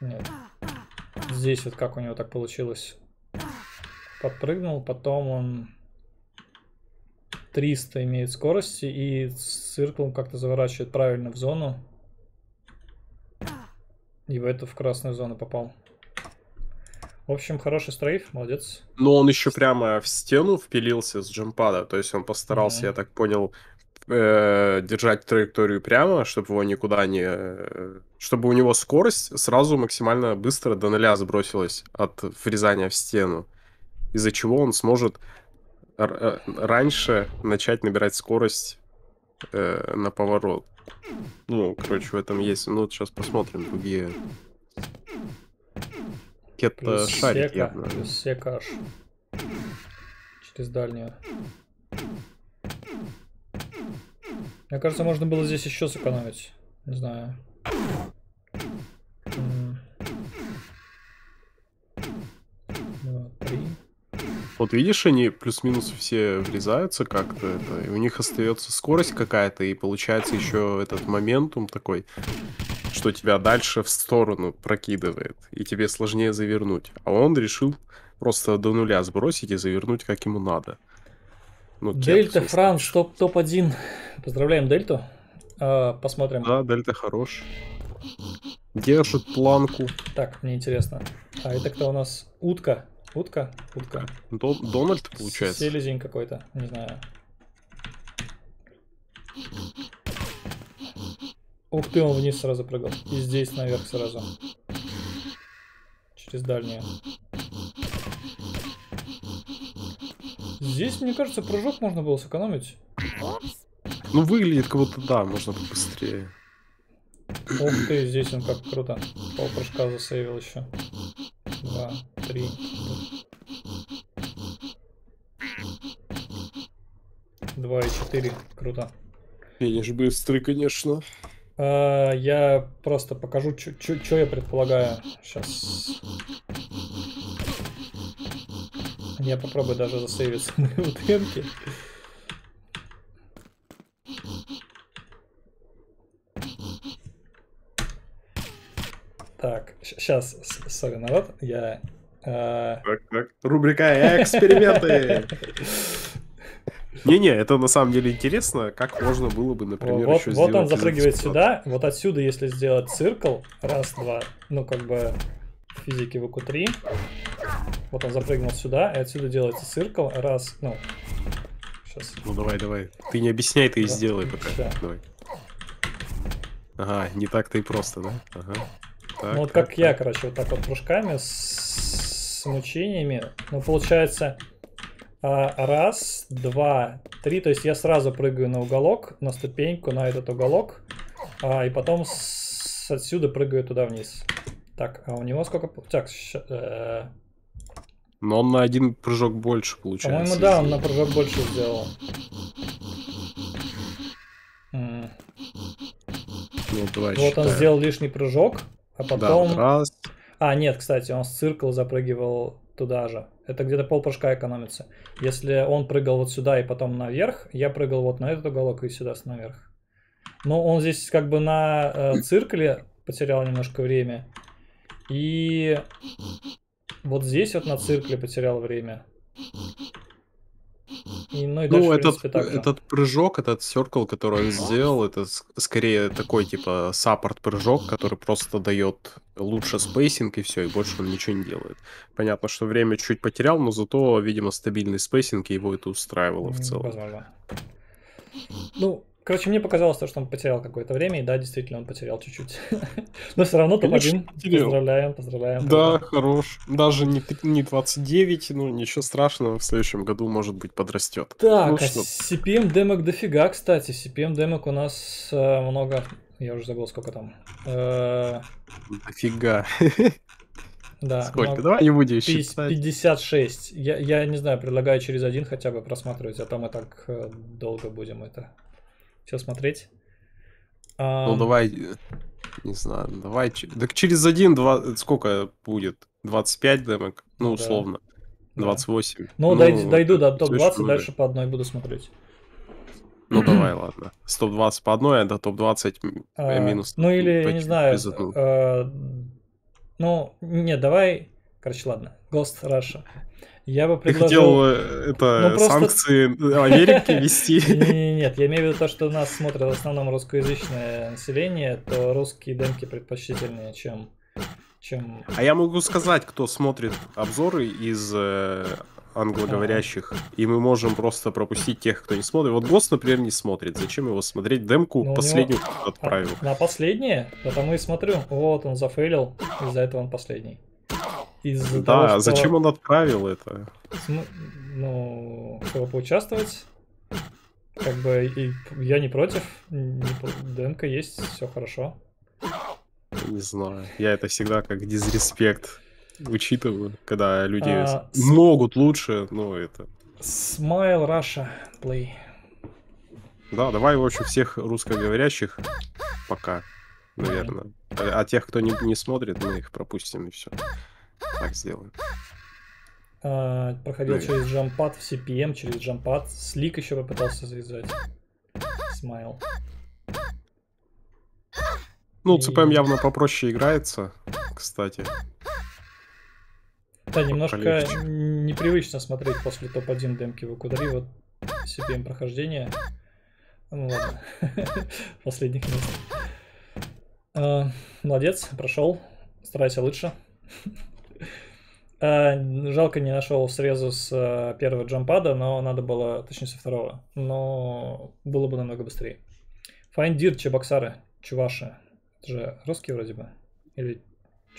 Speaker 1: Нет. Здесь вот как у него так получилось. Подпрыгнул, потом он 300 имеет скорости и цирклом как-то заворачивает правильно в зону. И в эту в красную зону попал. В общем, хороший стрейф, молодец.
Speaker 2: Но он еще прямо в стену впилился с джампада. То есть он постарался, mm-hmm. я так понял, э, держать траекторию прямо, чтобы его никуда не... Э, чтобы у него скорость сразу максимально быстро до нуля сбросилась от врезания в стену. Из-за чего он сможет раньше начать набирать скорость э, на поворот. Ну, короче, в этом есть. Ну, вот сейчас посмотрим другие.
Speaker 1: Это шарик сека, явно. Плюс. Через дальнюю. Мне кажется, можно было здесь еще сэкономить. Не знаю.
Speaker 2: Вот видишь, они плюс-минус все врезаются как-то, это, и у них остается скорость какая-то, и получается еще этот моментум такой, что тебя дальше в сторону прокидывает, и тебе сложнее завернуть. А он решил просто до нуля сбросить и завернуть как ему надо.
Speaker 1: Ну, Дельта, Франц, топ-1. Топ Поздравляем Дельту. А, посмотрим.
Speaker 2: Да, Дельта хорош. Держит планку.
Speaker 1: Так, мне интересно. А это кто у нас? Утка. Утка? Утка.
Speaker 2: Дон Дональд, получается?
Speaker 1: Селезень какой-то, не знаю. Ух ты, он вниз сразу прыгал. И здесь наверх сразу. Через дальнюю. Здесь, мне кажется, прыжок можно было сэкономить.
Speaker 2: Ну, выглядит как будто, да, можно быстрее.
Speaker 1: Ух ты, здесь он как круто. Пол прыжка засейвил еще два, три. Два и четыре. Круто.
Speaker 2: Финиш быстрый, конечно.
Speaker 1: А, я просто покажу, что я предполагаю. Сейчас. Я попробую даже засейвить самые утемки. Так, сейчас, сори, народ, я...
Speaker 2: Э... Так, так. Рубрика «Эксперименты». Не-не, это на самом деле интересно, как можно было бы, например,
Speaker 1: вот, еще вот сделать... Вот он запрыгивает сюда, вот отсюда, если сделать циркл, раз, два, ну, как бы физики в q 3 вот он запрыгнул сюда, и отсюда делается циркл, раз, ну,
Speaker 2: сейчас. Ну, давай, давай, ты не объясняй, ты да. и сделай пока, да. давай. Ага, не так-то и просто, да? Ага.
Speaker 1: Так, ну вот как так, я, короче, вот так вот прыжками с, с мучениями. Ну, получается, а, раз, два, три. То есть я сразу прыгаю на уголок, на ступеньку, на этот уголок. А, и потом с, отсюда прыгаю туда вниз. Так, а у него сколько... Так, ща, э...
Speaker 2: Но он на один прыжок больше получается.
Speaker 1: По-моему, да, он на прыжок больше сделал.
Speaker 2: Ну, давай
Speaker 1: вот считаем. он сделал лишний прыжок, а потом... Да, раз. А, нет, кстати, он с циркл запрыгивал туда же. Это где-то пол прыжка экономится. Если он прыгал вот сюда и потом наверх, я прыгал вот на этот уголок и сюда наверх. Но он здесь как бы на э, циркле потерял немножко время. И вот здесь вот на циркле потерял время.
Speaker 2: И, ну, и ну этот, этот прыжок, этот circle, который он сделал, это скорее такой типа support прыжок, который просто дает лучше spacing и все, и больше он ничего не делает. Понятно, что время чуть потерял, но зато, видимо, стабильный spacing, и его это устраивало в целом. Возможно.
Speaker 1: Ну, Короче, мне показалось, что он потерял какое-то время, и да, действительно, он потерял чуть-чуть. Но все равно топ-1. Поздравляем, поздравляем.
Speaker 2: Да, хорош. Даже не, не 29, ну ничего страшного, в следующем году, может быть, подрастет.
Speaker 1: Так, ну, а. CPM демок дофига, кстати. CPM демок у нас э, много. Я уже забыл, сколько там. Э...
Speaker 2: Дофига.
Speaker 1: Да,
Speaker 2: Сколько? Давай не будем
Speaker 1: считать. 56. Я, я не знаю, предлагаю через один хотя бы просматривать, а то мы так э, долго будем это все смотреть.
Speaker 2: Ну, давай, не знаю, давай. Так через один, два, сколько будет? 25 демок? Ну, условно. Да. 28.
Speaker 1: Ну, ну дойду, дойду до топ-20, дальше по одной буду смотреть.
Speaker 2: Ну давай, ладно. С топ-20 по одной, а до топ-20 а, минус.
Speaker 1: Ну или, я не знаю, э, ну, нет, давай, короче, ладно, Ghost Russia. Я бы предложил... Ты
Speaker 2: хотел э, это, ну, просто... санкции Америки вести?
Speaker 1: Нет, я имею в виду то, что нас смотрит в основном русскоязычное население, то русские демки предпочтительнее, чем чем...
Speaker 2: А я могу сказать, кто смотрит обзоры из э, англоговорящих, ага. и мы можем просто пропустить тех, кто не смотрит. Вот Гос, например, не смотрит. Зачем его смотреть? Демку ну, последнюю него... отправил.
Speaker 1: А, на последнее? Потому и смотрю. Вот он зафейлил, из-за этого он последний.
Speaker 2: Из-за да, того, что... зачем он отправил это?
Speaker 1: Ну, чтобы поучаствовать. Как бы и я не против. Не... ДНК есть, все хорошо.
Speaker 2: Не знаю. Я это всегда как дизреспект учитываю, когда люди а, могут лучше, но это...
Speaker 1: Smile Russia Play.
Speaker 2: Да, давай, в общем, всех русскоговорящих пока, наверное. А, а тех, кто не, не смотрит, мы их пропустим и все. Так сделаем.
Speaker 1: А, проходил ну, через джампад в CPM, через джампад. Слик еще попытался завязать. Смайл.
Speaker 2: Ну, CPM явно попроще играется, кстати.
Speaker 1: Да, немножко полегче. непривычно смотреть после топ-1 демки в Кудари, вот CPM прохождение. Ну ладно, последних мест. А, молодец, прошел. Старайся лучше. А, жалко не нашел срезу с а, первого джампада, но надо было, точнее со второго. Но было бы намного быстрее. Файндир, Чебоксары, Чуваши. Это же русские вроде бы? Или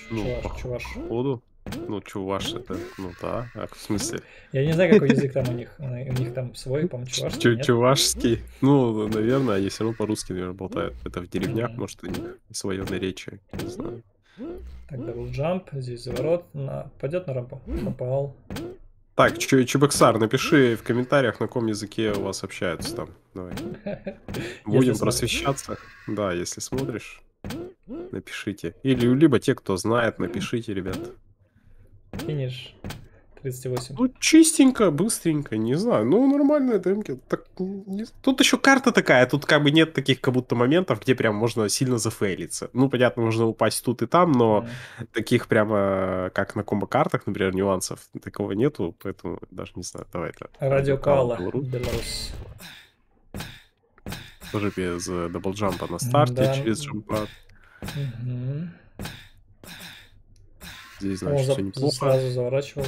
Speaker 2: ну, Чуваш? Чуваш. Походу. Ну, чуваш это, ну да, а в смысле?
Speaker 1: Я не знаю, какой язык там у них. У них там свой, по-моему, чувашский,
Speaker 2: Чувашский? Ну, наверное, они все равно по-русски, наверное, болтают. Это в деревнях, может, у них свое наречие, не знаю.
Speaker 1: Так, double jump, здесь заворот, на... пойдет на рампу. Попал.
Speaker 2: Так, Чебоксар, напиши в комментариях, на каком языке у вас общаются там. Давай. Будем просвещаться. Да, если смотришь, напишите. Или либо те, кто знает, напишите, ребят.
Speaker 1: Финиш 38.
Speaker 2: Ну, чистенько, быстренько, не знаю. Ну, нормальная демки. Так, не... Тут еще карта такая, тут как бы нет таких как будто моментов, где прям можно сильно зафейлиться. Ну, понятно, можно упасть тут и там, но mm. таких прямо, как на комбо-картах, например, нюансов, такого нету, поэтому даже не знаю, давай это.
Speaker 1: Радио Кала, Беларусь.
Speaker 2: Тоже без э, даблджампа на старте, да. через джампад. Угу. Здесь, значит, О, все неплохо.
Speaker 1: Сразу заворачивал.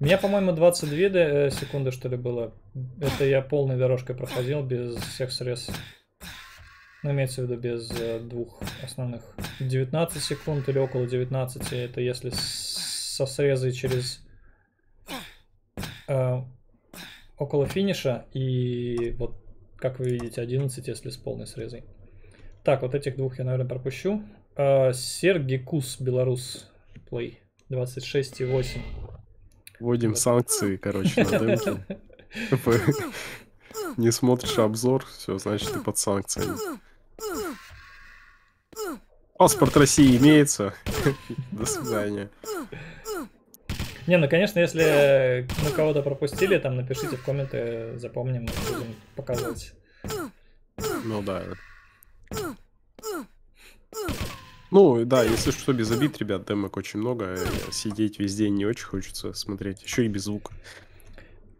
Speaker 1: У меня, по-моему, 22 э, секунды, что ли, было. Это я полной дорожкой проходил, без всех срез. Ну, имеется в виду без э, двух основных. 19 секунд или около 19. Это если со срезой через э, около финиша. И вот, как вы видите, 11, если с полной срезой. Так, вот этих двух я, наверное, пропущу. Uh, Сергикус, Беларус, Play, 26,8.
Speaker 2: Вводим санкции, короче, на демке. Не смотришь обзор, все, значит, ты под санкциями. Паспорт России имеется. До свидания.
Speaker 1: Не, ну, конечно, если мы кого-то пропустили, там напишите в комменты, запомним, будем показывать.
Speaker 2: Ну да. Ну, да, если что, без обид, ребят, демок очень много. Э, сидеть весь день не очень хочется смотреть. Еще и без звука.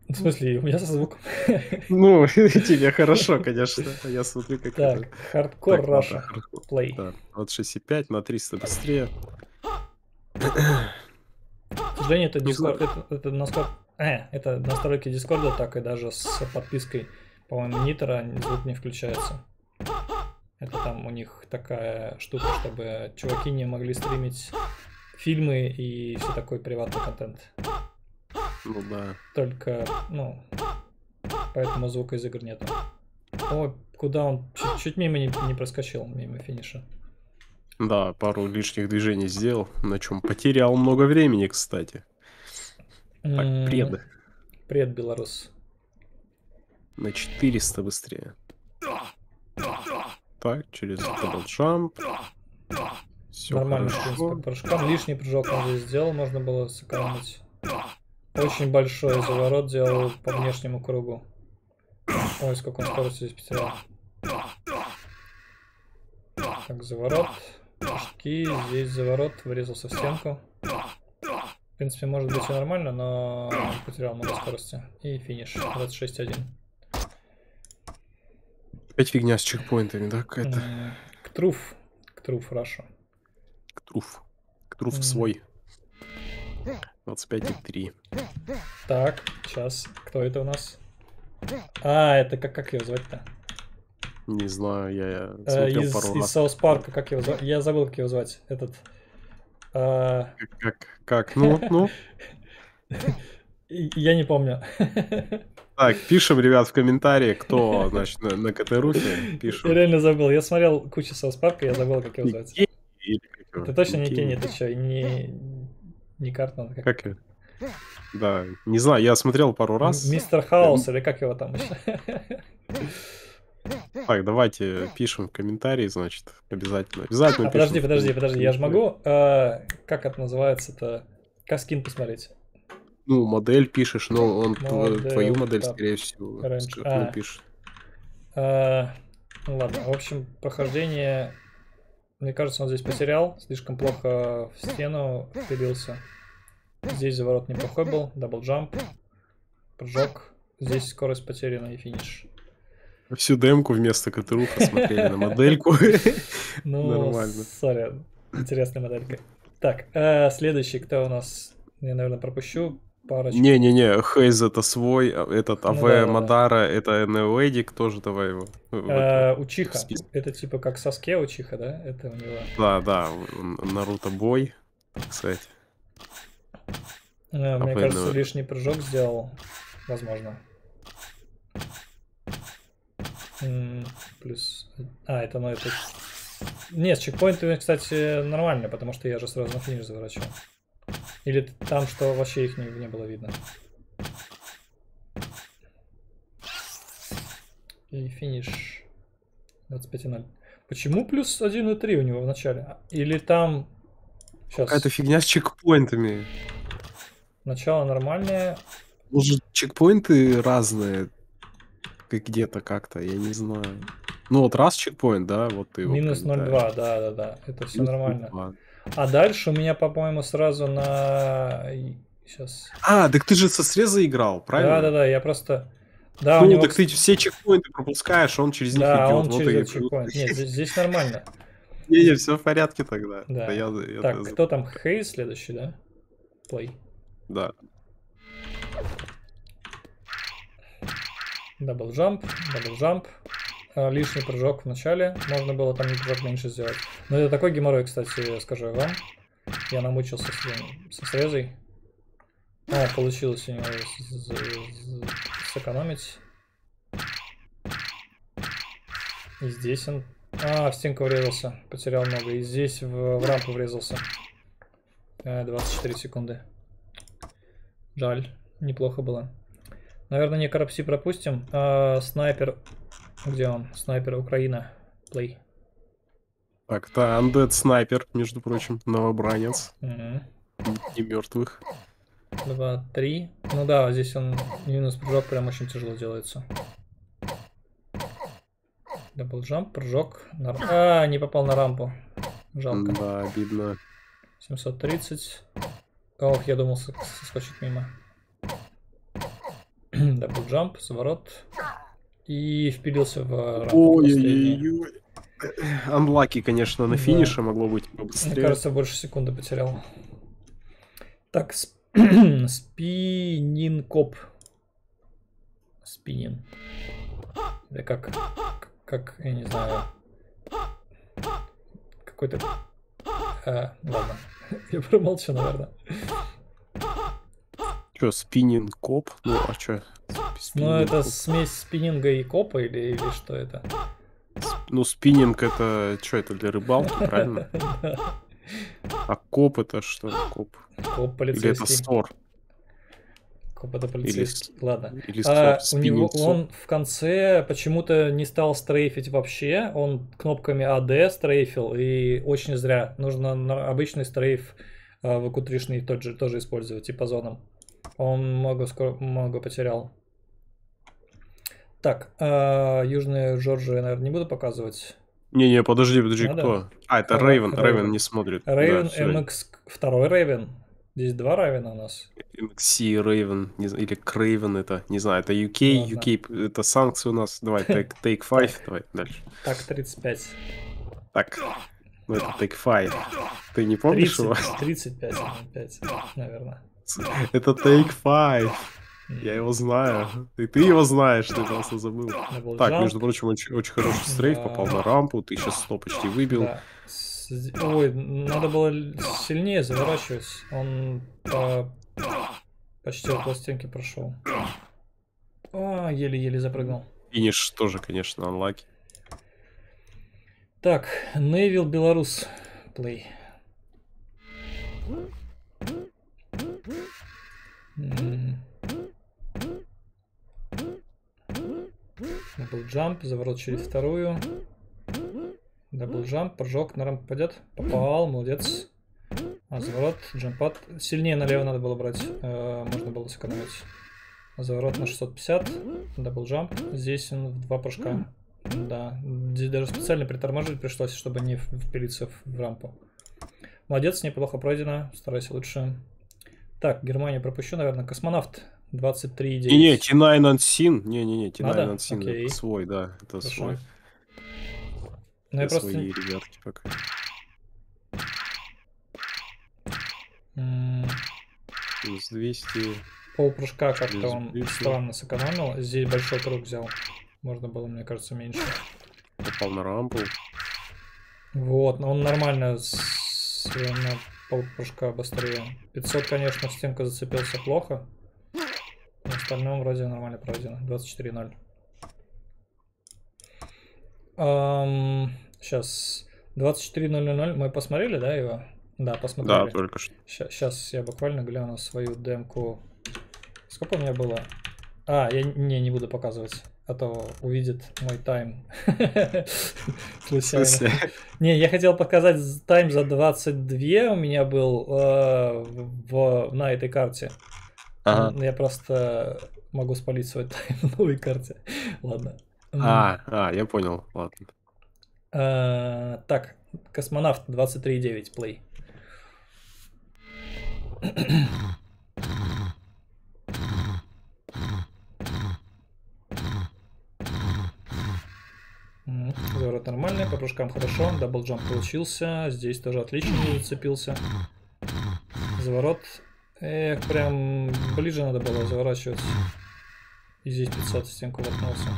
Speaker 1: В смысле, у меня со звуком?
Speaker 2: Ну, тебе хорошо, конечно. Я смотрю, как
Speaker 1: Так, это... хардкор Russia Play.
Speaker 2: Да, от 6.5 на 300 быстрее.
Speaker 1: К сожалению, это Discord, это, это, насколько... Э, это настройки Дискорда, так и даже с подпиской, по-моему, Нитера звук не включается. Это там у них такая штука, чтобы чуваки не могли стримить фильмы и все такой приватный контент.
Speaker 2: Ну да.
Speaker 1: Только, ну, поэтому звука из игр нету. О, куда он чуть, чуть мимо не, не проскочил, мимо финиша.
Speaker 2: Да, пару лишних движений сделал, на чем потерял много времени, кстати. Так, пред.
Speaker 1: Пред, белорус.
Speaker 2: На 400 быстрее. Так, через джамп.
Speaker 1: Все Нормально, хорошо. в принципе, прыжкам. Лишний прыжок он здесь сделал, можно было сэкономить. Очень большой заворот делал по внешнему кругу. Ой, сколько он скорости здесь потерял. Так, заворот. Прыжки. Здесь заворот. Врезался в стенку. В принципе, может быть и нормально, но потерял много скорости. И финиш. 26-1.
Speaker 2: Опять фигня с чекпоинтами, да, какая-то?
Speaker 1: Ктруф. Ктруф, Раша.
Speaker 2: Ктруф. Ктруф свой. 25,3.
Speaker 1: Так, сейчас. Кто это у нас? А, это как, как его звать-то?
Speaker 2: Не знаю, я, э, смотрел
Speaker 1: из,
Speaker 2: пару
Speaker 1: из раз. Саус Парка, как его звать? Я забыл, как его звать. Этот.
Speaker 2: А... Как, как, как? Ну, ну.
Speaker 1: Я не помню.
Speaker 2: Так, пишем, ребят, в комментарии, кто, значит, на, на КТ-рухе, пишем.
Speaker 1: Я реально забыл. Я смотрел кучу Саус Парка, я забыл, как его звать. Ты точно не Кенни, ты что, не, не Картман?
Speaker 2: Как, как Да, не знаю, я смотрел пару раз.
Speaker 1: Мистер Хаус, или как его там еще?
Speaker 2: Так, давайте пишем в комментарии, значит, обязательно. Обязательно
Speaker 1: а, Подожди, подожди, подожди, я же могу, э, как это называется-то, как скин посмотреть?
Speaker 2: Ну, модель пишешь, но он модель, твою модель, так, скорее всего, а, напишет.
Speaker 1: А, ну ладно, в общем, прохождение, мне кажется, он здесь потерял, слишком плохо в стену впилился. Здесь заворот неплохой был, double jump, прыжок, здесь скорость потеряна и финиш.
Speaker 2: Всю демку вместо КТУ посмотрели на модельку.
Speaker 1: Ну, Нормально. Sorry, интересная моделька. Так, э, следующий, кто у нас? Я, наверное, пропущу парочку.
Speaker 2: Не-не-не, Хейз это свой, а этот АВ ну, да, Мадара, да. это Неоэдик, тоже давай его.
Speaker 1: Э, Учиха, это типа как Саске Учиха, да? Это у него.
Speaker 2: Да, да, Наруто Бой, кстати.
Speaker 1: Э, мне кажется, лишний прыжок сделал, возможно. Плюс... А, это ну это... Нет, с чекпоинтами, кстати, нормально, потому что я же сразу на финиш заворачивал. Или там, что вообще их не, не было видно. И финиш 25.0. Почему плюс 1.3 у него в начале? Или там...
Speaker 2: Сейчас. Какая-то фигня с чекпоинтами.
Speaker 1: Начало нормальное.
Speaker 2: Может, чекпоинты разные где-то как-то, я не знаю. Ну вот раз чекпоинт, да, вот ты
Speaker 1: Минус 0,2, да, да, да, это все нормально. 2. А дальше у меня, по-моему, сразу на... Сейчас.
Speaker 2: А, так ты же со среза играл, правильно?
Speaker 1: Да, да, да, я просто... Да,
Speaker 2: ну, него... так ты все чекпоинты пропускаешь, он через них
Speaker 1: да, идет. он вот через и... чекпоинт. Нет, здесь, здесь нормально.
Speaker 2: Не, не, все в порядке тогда.
Speaker 1: Да. да я, я так, кто там? Хейс следующий, да? Play.
Speaker 2: Да.
Speaker 1: Double jump, double jump. Лишний прыжок в начале. Можно было там прыжок меньше сделать. Но это такой геморрой, кстати, скажу вам. Я намучился с, со срезой. А, получилось у него сэкономить. И здесь он... А, в стенку врезался. Потерял много. И здесь в, в рампу врезался. 24 секунды. Жаль. Неплохо было. Наверное, не Карапси пропустим. А, снайпер. Где он? Снайпер Украина. Play.
Speaker 2: Так, это Undead снайпер, между прочим, новобранец. Угу. Не мертвых.
Speaker 1: Два, три. Ну да, здесь он минус прыжок прям очень тяжело делается. Double jump, прыжок. На... А, не попал на рампу. Жалко.
Speaker 2: Да, обидно.
Speaker 1: 730. Ох, я думал соскочить мимо. Double jump, заворот. И впилился в
Speaker 2: Ой-ой-ой. Unlucky, конечно, на финише да. могло быть
Speaker 1: побыстрее. Мне кажется, больше секунды потерял. Так, spinning cop. Spinning. Или как, как, я не знаю, какой-то... А, ладно, я промолчу, наверное.
Speaker 2: Че, spinning cop? Ну, а че?
Speaker 1: Ну, это смесь спиннинга и копа или, или что это?
Speaker 2: Ну, спиннинг это что, это для рыбалки, правильно? А коп это что? Коп.
Speaker 1: Коп
Speaker 2: Или это стор?
Speaker 1: Коп это полицейский.
Speaker 2: Или,
Speaker 1: Ладно.
Speaker 2: Или
Speaker 1: А, у него он в конце почему-то не стал стрейфить вообще. Он кнопками AD стрейфил, и очень зря. Нужно обычный стрейф а, в q тот же тоже использовать, типа зоном. Он много, скоро, много потерял. Так, а, Южная Джорджия наверное, не буду показывать.
Speaker 2: Не-не, подожди, подожди,
Speaker 1: Надо?
Speaker 2: кто? А, это Рейвен,
Speaker 1: Рейвен.
Speaker 2: Рейвен не смотрит. Да,
Speaker 1: Рейвен
Speaker 2: всё.
Speaker 1: MX, второй Рейвен. Здесь два Рейвена у нас.
Speaker 2: MXC знаю, или Craven это, не знаю, это UK,
Speaker 1: Ладно.
Speaker 2: UK, это санкции у нас. Давай, take, take five, давай, дальше.
Speaker 1: Так, 35.
Speaker 2: Так, ну это take five. Ты не помнишь
Speaker 1: 30,
Speaker 2: его?
Speaker 1: 35, 5, наверное.
Speaker 2: Это take five. Я его знаю. И ты его знаешь, ты просто забыл. Так, между прочим, очень, очень хороший стрейф,
Speaker 1: Да.
Speaker 2: попал на рампу, 1100 почти выбил.
Speaker 1: Да. С- Ой, надо было сильнее заворачивать. Он по- почти около стенки прошел. А, еле-еле запрыгнул.
Speaker 2: Финиш тоже, конечно, unlucky.
Speaker 1: Так, Невил Belarus. Play. Double jump, заворот через вторую. Double jump, прыжок на рампу пойдет. Попал, молодец. А, заворот, jump pad. Сильнее налево надо было брать. э, можно было сэкономить. Заворот на 650. Double jump. Здесь он в два прыжка. Да. Здесь даже специально притормаживать пришлось, чтобы не впилиться в- рампу. Молодец, неплохо пройдено. Старайся лучше. Так, Германию пропущу, наверное. Космонавт 23,9.
Speaker 2: Не-не, T9 Unseen. Не-не-не, T9
Speaker 1: Надо?
Speaker 2: Unseen
Speaker 1: Окей.
Speaker 2: это свой, да, это
Speaker 1: Хорошо.
Speaker 2: свой.
Speaker 1: Ну, я
Speaker 2: Это
Speaker 1: просто...
Speaker 2: свои ребятки пока.
Speaker 1: м,
Speaker 2: Плюс 200.
Speaker 1: Полпрыжка как-то
Speaker 2: Без
Speaker 1: он
Speaker 2: блюда.
Speaker 1: странно сэкономил. Здесь большой круг взял. Можно было, мне кажется, меньше.
Speaker 2: Попал на рампу.
Speaker 1: Вот, но он нормально с... на полпрыжка быстрее. 500, конечно, в стенку зацепился плохо. Остальном вроде нормально пройдено. 24-0. сейчас. 24.000 мы посмотрели, да, его? Да, посмотрели.
Speaker 2: Да, только что.
Speaker 1: Сейчас я буквально гляну свою демку. Сколько у меня было? А, я не, не буду показывать, а то увидит мой тайм. Случайно. Не, я хотел показать тайм за 22 у меня был э, в, на этой карте.
Speaker 2: Ага.
Speaker 1: М, Я просто могу спалить свой тайм на новой карте. Ладно.
Speaker 2: А, а, я понял, ладно.
Speaker 1: э, так, космонавт 23.9 play. Заворот нормальный, по прыжкам хорошо, double jump получился, здесь тоже отлично зацепился. Заворот, эх, прям ближе надо было заворачивать. И здесь 500 в стенку воткнулся.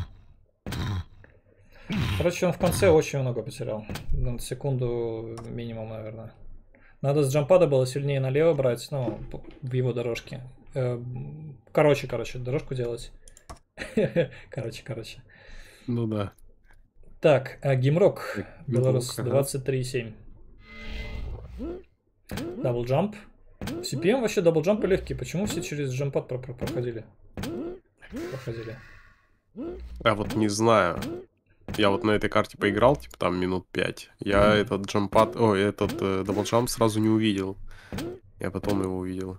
Speaker 1: Короче, он в конце очень много потерял. На секунду минимум, наверное. Надо с джампада было сильнее налево брать, ну, в его дорожке. Э, Короче, короче, дорожку делать. Короче, короче.
Speaker 2: Ну да.
Speaker 1: Так, а Гимрок,
Speaker 2: Так,
Speaker 1: Беларусь,
Speaker 2: Гимрок, ага.
Speaker 1: 23,7. Double jump. CPM вообще double jump ы легкие. Почему все через jump pad про- про- проходили? Проходили.
Speaker 2: Я вот не знаю. Я вот на этой карте поиграл, типа там минут 5. Я этот jump pad, ой, этот э, double jump сразу не увидел. Я потом его увидел.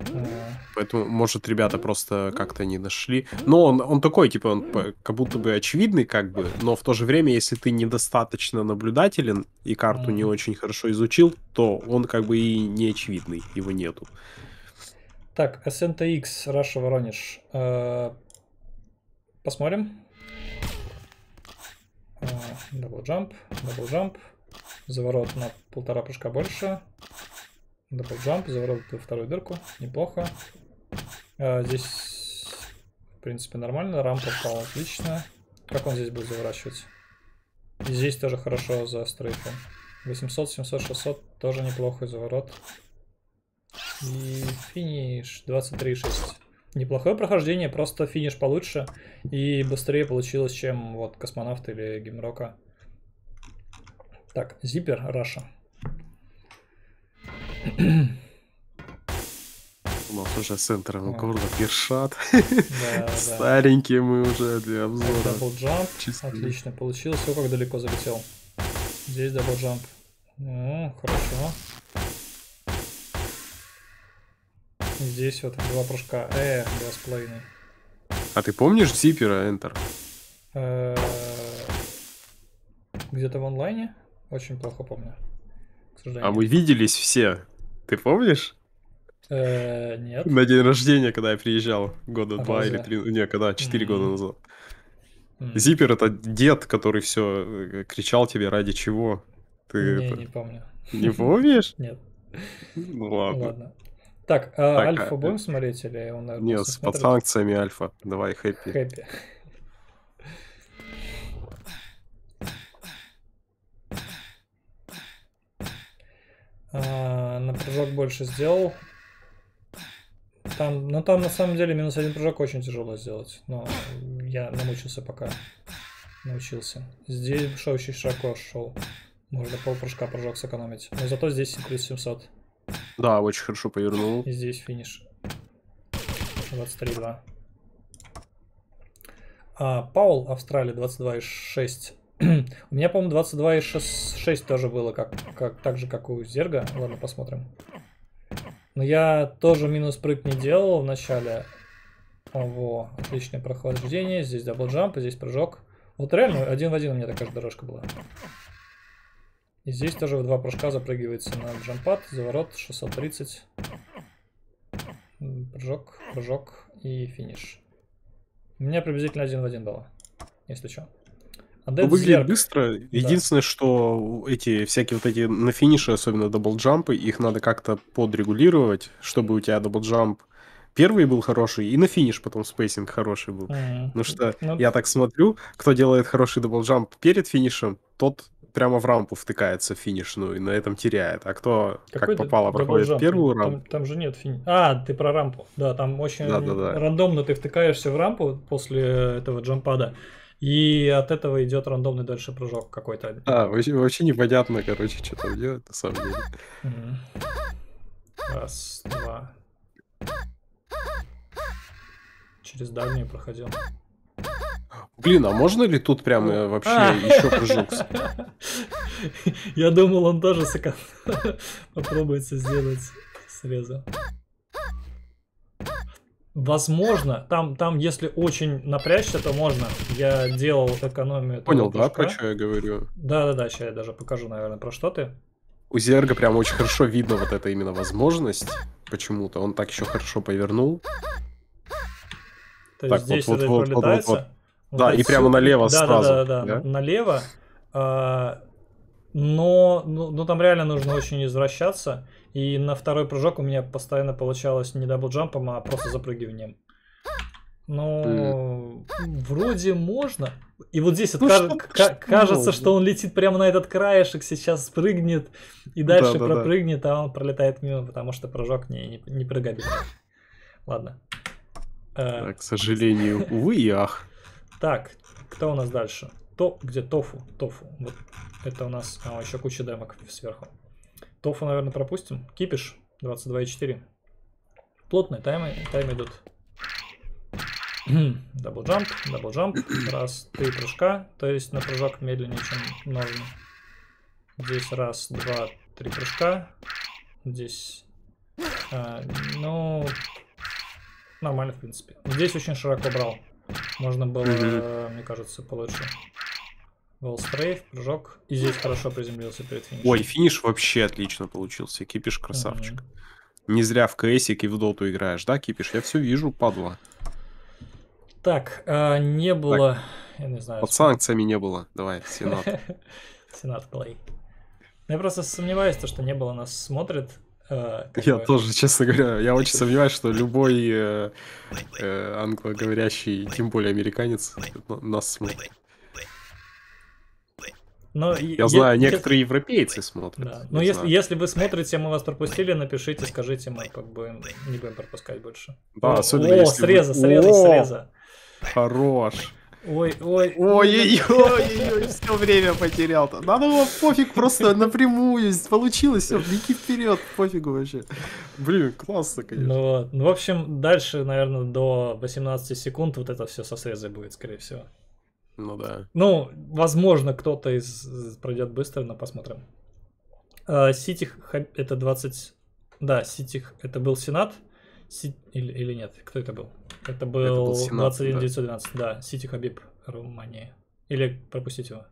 Speaker 2: Поэтому, может, ребята просто как-то не нашли. Но он, он такой, типа, он как будто бы очевидный, как бы, но в то же время, если ты недостаточно наблюдателен и карту не очень хорошо изучил, то он как бы и не очевидный, его нету.
Speaker 1: Так, SNTX, Russia Воронеж. Э, Посмотрим. Double jump, double jump. Заворот на полтора прыжка больше. Double jump, заворот во вторую дырку. Неплохо. Э, Здесь, в принципе, нормально. Рампа впала отлично. Как он здесь будет заворачивать? И здесь тоже хорошо за стрейфом. 800, 700, 600 тоже неплохой заворот. И финиш 23.6. Неплохое прохождение, просто финиш получше и быстрее получилось, чем вот космонавт или гимрока. Так, зипер Russia.
Speaker 2: У нас уже с центром.
Speaker 1: Да, да.
Speaker 2: Старенькие мы уже для обзора.
Speaker 1: Double
Speaker 2: jump.
Speaker 1: Отлично получилось. О, как далеко залетел. Здесь double jump. Хорошо. Здесь вот два прыжка. Э, два с половиной.
Speaker 2: А ты помнишь Зипера Enter?
Speaker 1: Э, Где-то в онлайне? Очень плохо помню.
Speaker 2: А мы виделись все. Ты помнишь?
Speaker 1: Э, Нет.
Speaker 2: На день рождения, когда я приезжал, года
Speaker 1: А
Speaker 2: два или три, не, когда, четыре года назад. Зипер это дед, который все кричал тебе ради чего. Ты
Speaker 1: Не,
Speaker 2: это
Speaker 1: не помню.
Speaker 2: не помнишь?
Speaker 1: Нет.
Speaker 2: Ну ладно.
Speaker 1: Ладно. Так, а
Speaker 2: Так,
Speaker 1: Альфа
Speaker 2: а,
Speaker 1: будем смотреть или он,
Speaker 2: Нет, под санкциями Альфа. Давай, хэппи.
Speaker 1: Хэппи. А, на прыжок больше сделал. Там, ну там на самом деле минус один прыжок очень тяжело сделать. Но я намучился пока. Научился. Здесь шел очень широко шел. Можно пол прыжка прыжок сэкономить. Но зато здесь плюс 700.
Speaker 2: Да, очень хорошо повернул.
Speaker 1: И здесь финиш. 23-2. А, Паул, Австралия, 22,6. У меня, по-моему, 22,6 тоже было, как, как, так же, как у Зерга. Ладно, посмотрим. Но я тоже минус прыг не делал в начале. Во, отличное прохождение. Здесь double jump, здесь прыжок. Вот реально, один в один у меня такая же дорожка была. И здесь тоже в два прыжка запрыгивается на jumppad, заворот 630. М, Прыжок, прыжок и финиш. У меня приблизительно один в один было, если что. А Dead
Speaker 2: выглядит
Speaker 1: Zerg-
Speaker 2: быстро. Единственное, что эти всякие вот эти на финише, особенно double jump ы, их надо как-то подрегулировать, чтобы у тебя double jump первый был хороший, и на финиш потом spacing хороший был.
Speaker 1: Мгм.
Speaker 2: Ну что,
Speaker 1: Ну,
Speaker 2: я так смотрю, кто делает хороший double jump перед финишем, тот прямо в рампу втыкается в финишную и на этом теряет. А кто
Speaker 1: какой
Speaker 2: как попало проходит
Speaker 1: double jump?
Speaker 2: первую
Speaker 1: Там-
Speaker 2: рампу,
Speaker 1: Там, же нет фини. А, ты про рампу. Да, там очень
Speaker 2: Да-да-да.
Speaker 1: рандомно ты втыкаешься в рампу после этого jumppad а. И от этого идет рандомный дальше прыжок какой-то.
Speaker 2: а, вообще, вообще непонятно, короче, что там делать на самом деле.
Speaker 1: Раз, два. Через дальнюю проходил.
Speaker 2: Блин, а можно ли тут прямо вообще
Speaker 1: А.
Speaker 2: еще прыжок?
Speaker 1: Я думал, он тоже попробуется сделать среза. Возможно, там, там, если очень напрячься, то можно. Я делал экономию. этого
Speaker 2: Понял, да, про что я говорю?
Speaker 1: Да-да-да, сейчас я даже покажу, наверное, про что ты.
Speaker 2: У Зерга прям очень хорошо видно вот эта именно возможность почему-то. Он так еще хорошо повернул.
Speaker 1: То
Speaker 2: Так,
Speaker 1: есть здесь
Speaker 2: вот, вот, вот, вот,
Speaker 1: пролетается.
Speaker 2: вот. Да, и
Speaker 1: отсюда-
Speaker 2: прямо налево
Speaker 1: да,
Speaker 2: сразу,
Speaker 1: Да, да, да,
Speaker 2: да?
Speaker 1: налево. А, но, ну, ну, там реально нужно очень извращаться. И на второй прыжок у меня постоянно получалось не даблджампом, а просто запрыгиванием. Ну, вроде можно. И вот здесь вот
Speaker 2: Ну,
Speaker 1: каж-
Speaker 2: что-
Speaker 1: ка-
Speaker 2: что
Speaker 1: кажется, что он летит прямо на этот краешек, сейчас спрыгнет и дальше
Speaker 2: Да-да-да.
Speaker 1: пропрыгнет, а он пролетает мимо, потому что прыжок не, не, не прыгабельный. Ладно. Э,
Speaker 2: Да, к сожалению, увы и ах.
Speaker 1: так, кто у нас дальше? То, где тофу? Тофу. Вот это у нас... А, еще куча демок сверху. Тофу, наверное, пропустим. Кипиш 22.4. Плотные таймы, таймы идут. Double jump, double jump. Раз, три прыжка. То есть на прыжок медленнее, чем ножны. Здесь раз, два, три прыжка. Здесь... а, ну... Нормально, в принципе. Здесь очень широко брал. Можно было, мне кажется, получше. Wallstrafe, прыжок. И здесь хорошо приземлился перед финишем.
Speaker 2: Ой, финиш вообще отлично получился. Кипиш красавчик. Не зря в КСик и в доту играешь, да, Кипиш? Я все вижу, падла.
Speaker 1: Так, а, не было... Я не знаю.
Speaker 2: Под санкциями не было. Давай, Сенат.
Speaker 1: Сенат Плей. Я просто сомневаюсь, то, что не было нас смотрит. э,
Speaker 2: Я
Speaker 1: бы.
Speaker 2: тоже, честно говоря, я очень сомневаюсь, что любой э, э, англоговорящий, тем более американец, на- нас смотрит.
Speaker 1: Но
Speaker 2: Я
Speaker 1: е-
Speaker 2: знаю,
Speaker 1: е-
Speaker 2: некоторые европейцы смотрят.
Speaker 1: Да. Но если,
Speaker 2: знаю.
Speaker 1: если вы смотрите, мы вас пропустили, напишите, скажите, мы как бы не будем пропускать больше.
Speaker 2: Да,
Speaker 1: О,
Speaker 2: особенно
Speaker 1: о,
Speaker 2: если вы-
Speaker 1: среза, среза,
Speaker 2: О!
Speaker 1: среза.
Speaker 2: Хорош.
Speaker 1: Ой, ой,
Speaker 2: ой-ой-ой, все время потерял-то. Надо было пофиг просто напрямую. Получилось, все, беги вперед, пофигу вообще. Блин, классно, конечно.
Speaker 1: Ну, вот. ну, в общем, дальше, наверное, до 18 секунд вот это все со срезой будет, скорее всего.
Speaker 2: Ну да.
Speaker 1: Ну, возможно, кто-то из пройдет быстро, но посмотрим. Сити это 20... Да, Сити это был Сенат. Си... Или, или нет? Кто это был? Это был, это был Сенат, 21 912. Да, да Сити Хабиб, Румыния. Или пропустить его?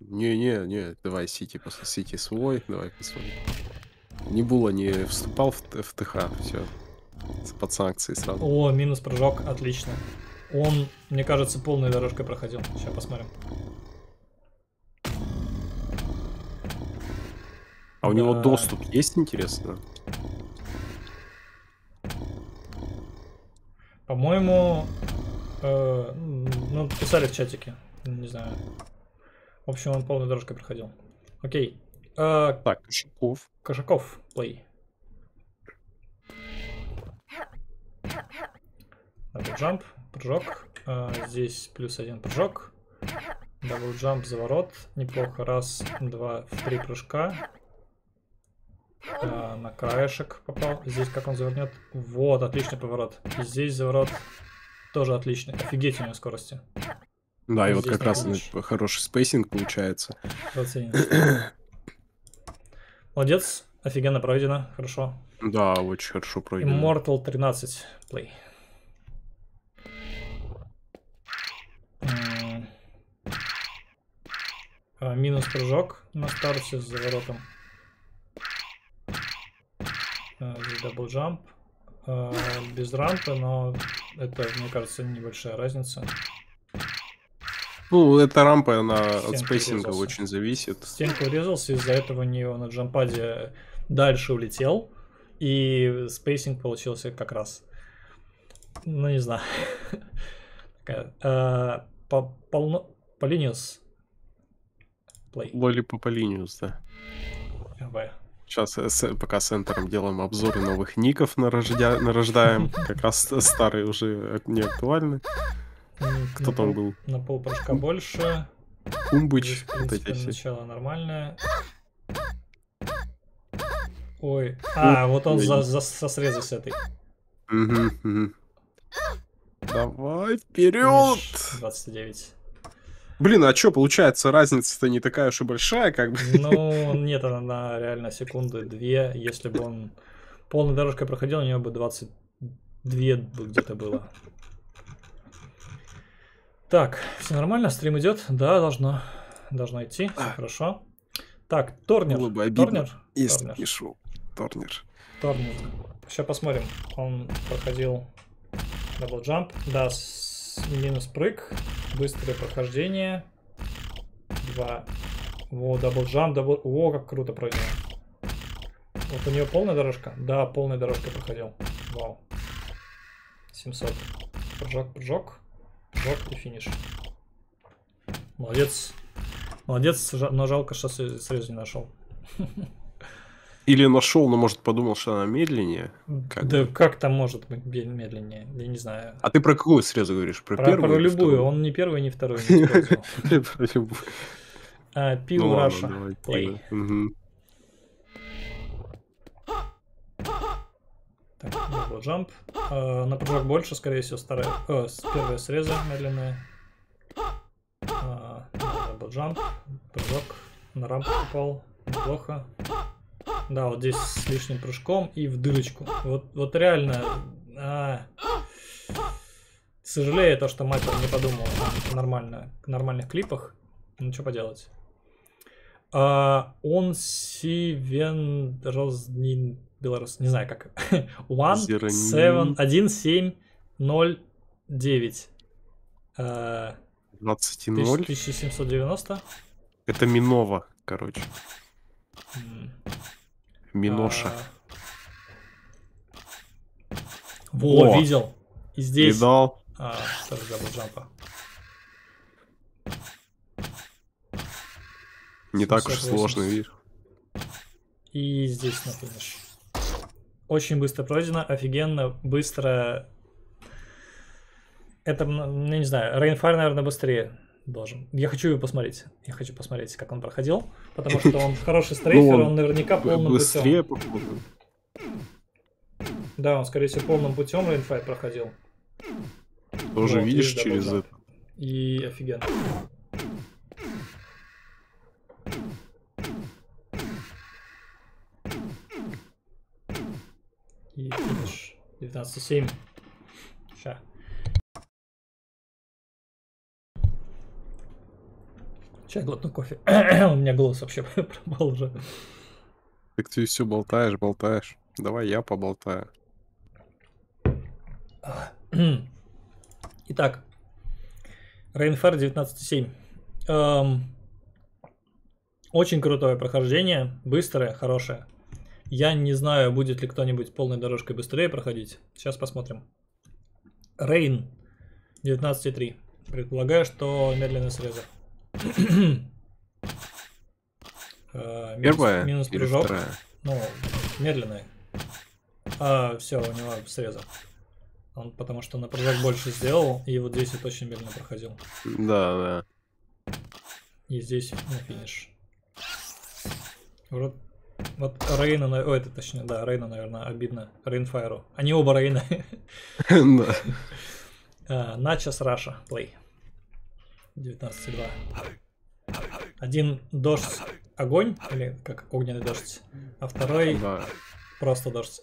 Speaker 2: Не-не-не, давай Сити, после Сити свой, давай посмотрим. Не было, не вступал в, в ТХ, все. Под санкции сразу.
Speaker 1: О, минус прыжок, отлично. Он, мне кажется, полной дорожкой проходил. Сейчас посмотрим.
Speaker 2: А у него доступ есть, интересно?
Speaker 1: По-моему, э, ну, писали в чатике. Не знаю. В общем, он полной дорожкой проходил. Окей.
Speaker 2: Э, так, Кошаков.
Speaker 1: Кошаков, плей. Джамп, прыжок. Э, здесь плюс один прыжок. Double jump, заворот. Неплохо. Раз, два, три прыжка. А, на краешек попал. Здесь как он завернет. Вот, отличный поворот. И здесь заворот тоже отличный. Офигеть у него скорости.
Speaker 2: Да, и, и вот как раз хороший spacing получается.
Speaker 1: Молодец, офигенно пройдено, хорошо.
Speaker 2: Да, очень хорошо пройдено.
Speaker 1: Immortal 13 place. А, минус прыжок на старте с заворотом. Double jump. Без рампы, но это, мне кажется, небольшая разница.
Speaker 2: Ну, эта рампа, она Стенка от spacing а урезался. очень зависит.
Speaker 1: Стенка урезался, из-за этого у нее на jumppad е дальше улетел, и spacing получился как раз. Ну, не знаю. По Полиниус.
Speaker 2: Лоли Полиниус, да. Сейчас э, пока с Энтером делаем обзоры новых ников нарождя... нарождаем. Как раз старые уже не актуальны. Кто на там пол, был?
Speaker 1: На пол прыжка больше.
Speaker 2: Умбыч.
Speaker 1: вот эти все. Начало нормальное. Ой. А, вот он за, за, со среза с этой.
Speaker 2: Угу, угу. Давай, вперед!
Speaker 1: 29.
Speaker 2: Блин, а что, получается, разница-то не такая уж и большая, как бы.
Speaker 1: Ну, нет, она реально секунды две. Если бы он полной дорожкой проходил, у него бы 22 бы где-то было. Так, все нормально, стрим идет? Да, должно, должно идти, все хорошо. Так, Торнер.
Speaker 2: Было бы обидно, Торнер? если Торнер. не шел. Торнер.
Speaker 1: Торнер. Сейчас посмотрим. Он проходил double jump. Да, минус прыг, быстрое прохождение. Два. Во, double jump, double... О, как круто пройдено. Вот у нее полная дорожка? Да, полная дорожка проходил. Вау. 700. Прыжок, прыжок. Прыжок и финиш. Молодец. Молодец, но жалко, что срезу не нашел.
Speaker 2: Или нашел, но может подумал, что она медленнее.
Speaker 1: Как да бы. как там может быть медленнее? Я не знаю.
Speaker 2: А ты про какую срезу говоришь? Про,
Speaker 1: про
Speaker 2: первую?
Speaker 1: Про любую. Вторую? Он не первый, не второй не Про любую. Пиу
Speaker 2: ну
Speaker 1: Раша. Так, дабл джамп. Uh, на прыжок больше, скорее всего, старая. О, первая среза медленная. Дабл джамп. Прыжок. На рампу попал. Неплохо. Да, вот здесь с лишним прыжком и в дырочку. Вот, вот реально... А, сожалею то, что Маппер не подумал нормально, в нормальных клипах. Ну, что поделать. А, он Сивен Рознин Белорус, не знаю как. One, seven, один, семь, ноль, девять.
Speaker 2: 20,0?
Speaker 1: 1790.
Speaker 2: Это Минова, короче. Миноша.
Speaker 1: А... Во, О, видел. И здесь...
Speaker 2: Видал.
Speaker 1: А, тоже забыл джампа.
Speaker 2: Не так уж сложно, видишь.
Speaker 1: И здесь на финиш. Очень быстро пройдено, офигенно, быстро. Это, ну, не знаю, Rainfire, наверное, быстрее должен. Я хочу его посмотреть. Я хочу посмотреть, как он проходил. Потому что он хороший стрейфер, ну, он наверняка полным
Speaker 2: быстрее, путем.
Speaker 1: Да, он, скорее всего, полным путем Rainfire проходил.
Speaker 2: Тоже вот, видишь через это.
Speaker 1: И офигенно. И финиш 19,7. Ща. Сейчас глотну кофе. У меня голос вообще пропал уже.
Speaker 2: Так ты все болтаешь, болтаешь. Давай я поболтаю.
Speaker 1: Итак, Rainfire 19.7. Эм, очень крутое прохождение, быстрое, хорошее. Я не знаю, будет ли кто-нибудь полной дорожкой быстрее проходить. Сейчас посмотрим. Rain 19.3. Предполагаю, что медленный срезок.
Speaker 2: Э, Первая
Speaker 1: минус прыжок. Ну, медленный. А, все, у него срезок. Он потому что на прыжок больше сделал, и вот здесь вот очень медленно проходил.
Speaker 2: Да,
Speaker 1: да. И здесь на финиш. Вот, вот Рейна, о, это точнее, да, Рейна, наверное, обидно. Рейнфайру. Они оба Рейна. Да. А, Начос Раша, плей. 19.2. Один дождь огонь, или как огненный дождь, а второй да. просто дождь.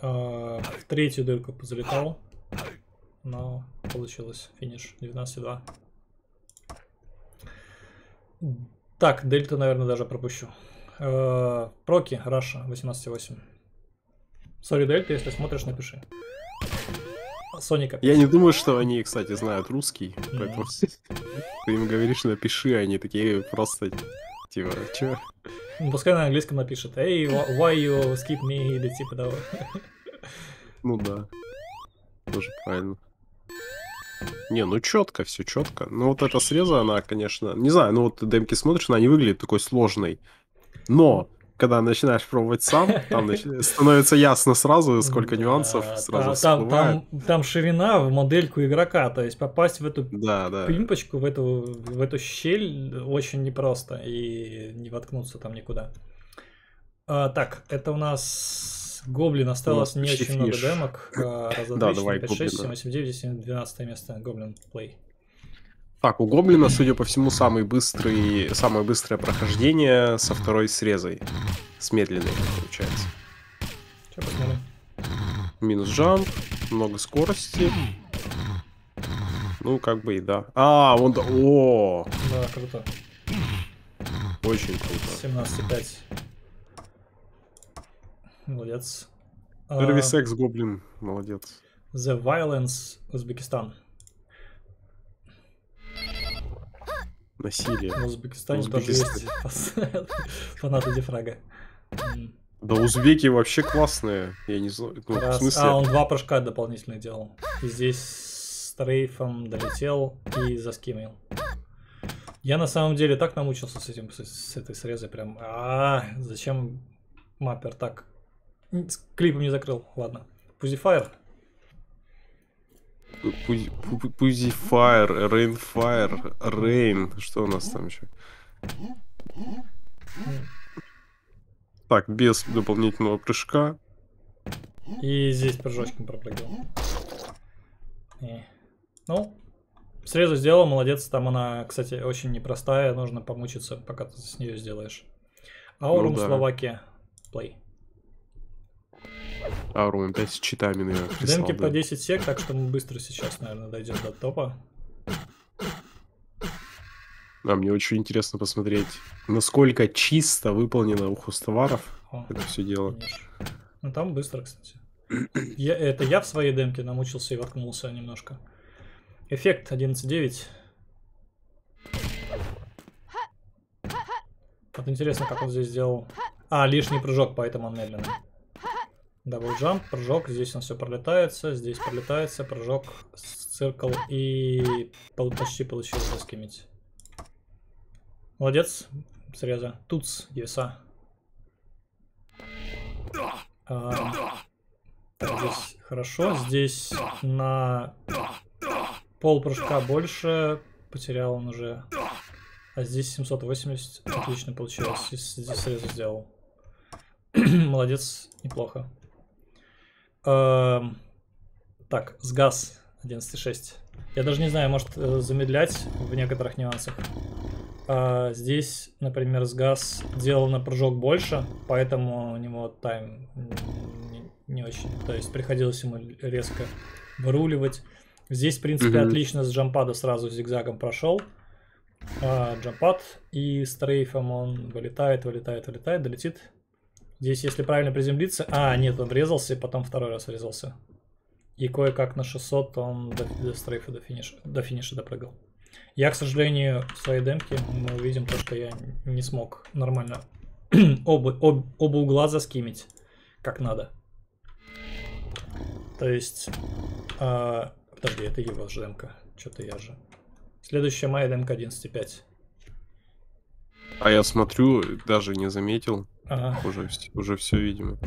Speaker 1: А, в третью дырку залетал, но получилось финиш 19.2. Так, дельту, наверное, даже пропущу. Э, проки, Russia, 18.8. Sorry, Дельта, если смотришь, напиши. Соника.
Speaker 2: Я не думаю, что они, кстати, знают русский, mm-hmm. поэтому ты им говоришь, напиши, они такие просто, типа, чё?
Speaker 1: Ну, пускай на английском напишет, эй, why you skip me, или типа того.
Speaker 2: Ну да, тоже правильно. Не, ну четко, все четко. Ну вот эта среза, она, конечно, не знаю, ну вот демки смотришь, она не выглядит такой сложной. Но когда начинаешь пробовать сам, там становится ясно сразу, сколько нюансов сразу
Speaker 1: там, там, там ширина в модельку игрока, то есть попасть в эту да, да. пимпочку, в эту, в эту щель очень непросто и не воткнуться там никуда. А, так, это у нас Гоблин осталось не очень много демок. Раза да, 2, 4, 5, 6, 7, 8, 9, 10, 12 место. Гоблин плей.
Speaker 2: Так, у Гоблина, судя по всему, самый быстрый, самое быстрое прохождение со второй срезой. С медленной, получается.
Speaker 1: Сейчас посмотрим.
Speaker 2: Минус джамп, много скорости. Ну, как бы и да. А, он... О!
Speaker 1: Да, круто.
Speaker 2: Очень круто.
Speaker 1: 17,5. Молодец.
Speaker 2: Первый секс Гоблин, молодец.
Speaker 1: The Violence, Узбекистан.
Speaker 2: Насилие.
Speaker 1: В Узбекистане тоже есть фанаты Дефрага.
Speaker 2: Да узбеки вообще классные. Я не знаю. Ну,
Speaker 1: в смысле... А, он два прыжка дополнительно делал. И здесь стрейфом долетел и заскимил. Я на самом деле так намучился с этим, с, с этой срезой прям. А, зачем маппер так? Клипом не закрыл. Ладно. Пузифайр.
Speaker 2: Пузифайр, Рейнфайр, Рейн. Что у нас там еще? Так, без дополнительного прыжка.
Speaker 1: И здесь прыжочком пропрыгал. Ну, срезу сделал, молодец. Там она, кстати, очень непростая. Нужно помучиться, пока ты с нее сделаешь. Аурум, ну, да. Словакия. Плей.
Speaker 2: Аурум опять с читами, наверное, прислал,
Speaker 1: Демки да. по 10 сек, так что мы быстро сейчас, наверное, дойдем до топа.
Speaker 2: А мне очень интересно посмотреть, насколько чисто выполнено у хостоваров О, это все дело. Конечно.
Speaker 1: Ну там быстро, кстати. Я, это я в своей демке намучился и воткнулся немножко. Эффект 11.9. Вот интересно, как он здесь сделал. А, лишний прыжок, поэтому он медленный. Double jump, прыжок, здесь он все пролетается, здесь пролетается, прыжок, circle и почти получилось заскимить. Молодец, среза. Туц, ЕСА. А, здесь хорошо. Здесь на пол прыжка больше. Потерял он уже. А здесь 780. Отлично получилось. Здесь срезу сделал. Молодец, неплохо. Эм, так, с газ 11.6. Я даже не знаю, может э, замедлять в некоторых нюансах. А здесь, например, с газ делал на прыжок больше, поэтому у него тайм не, не очень. То есть приходилось ему резко выруливать. Здесь, в принципе, mm-hmm. отлично с джампада сразу зигзагом прошел. А, джампад и стрейфом он вылетает, вылетает, вылетает, долетит. Здесь, если правильно приземлиться... А, нет, он врезался и потом второй раз врезался. И кое-как на 600 он до, до стрейфа, до финиша, до финиша допрыгал. Я, к сожалению, в своей демке мы увидим то, что я не смог нормально оба, об, оба угла заскимить как надо. То есть... А, подожди, это его же демка. Что-то я же. Следующая моя демка 11.5.
Speaker 2: А я смотрю, даже не заметил. Ага. Уже, уже все видимо.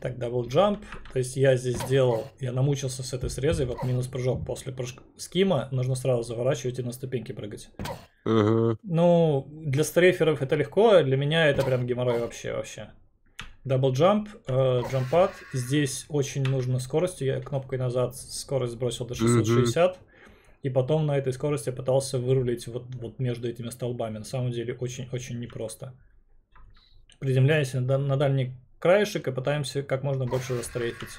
Speaker 1: Так, double jump. То есть я здесь сделал, я намучился с этой срезой, вот минус прыжок. После прыжка скима нужно сразу заворачивать и на ступеньки прыгать. Ага. Ну, для стрейферов это легко, а для меня это прям геморрой вообще, вообще. Дабл джамп, джампад. Здесь очень нужно скоростью. Я кнопкой назад скорость сбросил до 660. И потом на этой скорости пытался вырулить вот, вот между этими столбами. На самом деле очень-очень непросто приземляемся на, дальний краешек и пытаемся как можно больше застрейфить.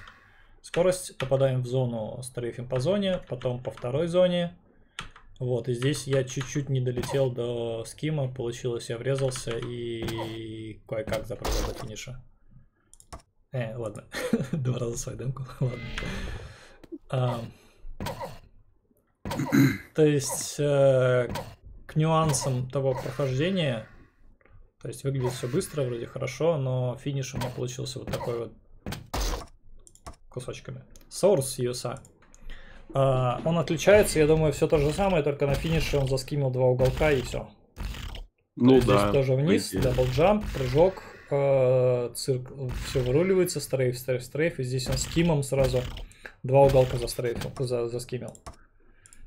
Speaker 1: Скорость, попадаем в зону, стрейфим по зоне, потом по второй зоне. Вот, и здесь я чуть-чуть не долетел до скима, получилось, я врезался и кое-как запрыгал до финиша. Э, ладно, два раза свою демку, ладно. А, то есть, э, к нюансам того прохождения то есть выглядит все быстро, вроде хорошо, но финиш у меня получился вот такой вот кусочками. Source USA. Uh, он отличается, я думаю, все то же самое, только на финише он заскимил два уголка и все. Ну то да. Здесь тоже вниз, double jump, прыжок, uh, цирк, все выруливается, strafe, strafe, strafe, и здесь он skim ом сразу два уголка за стрейфил, за, заскимил.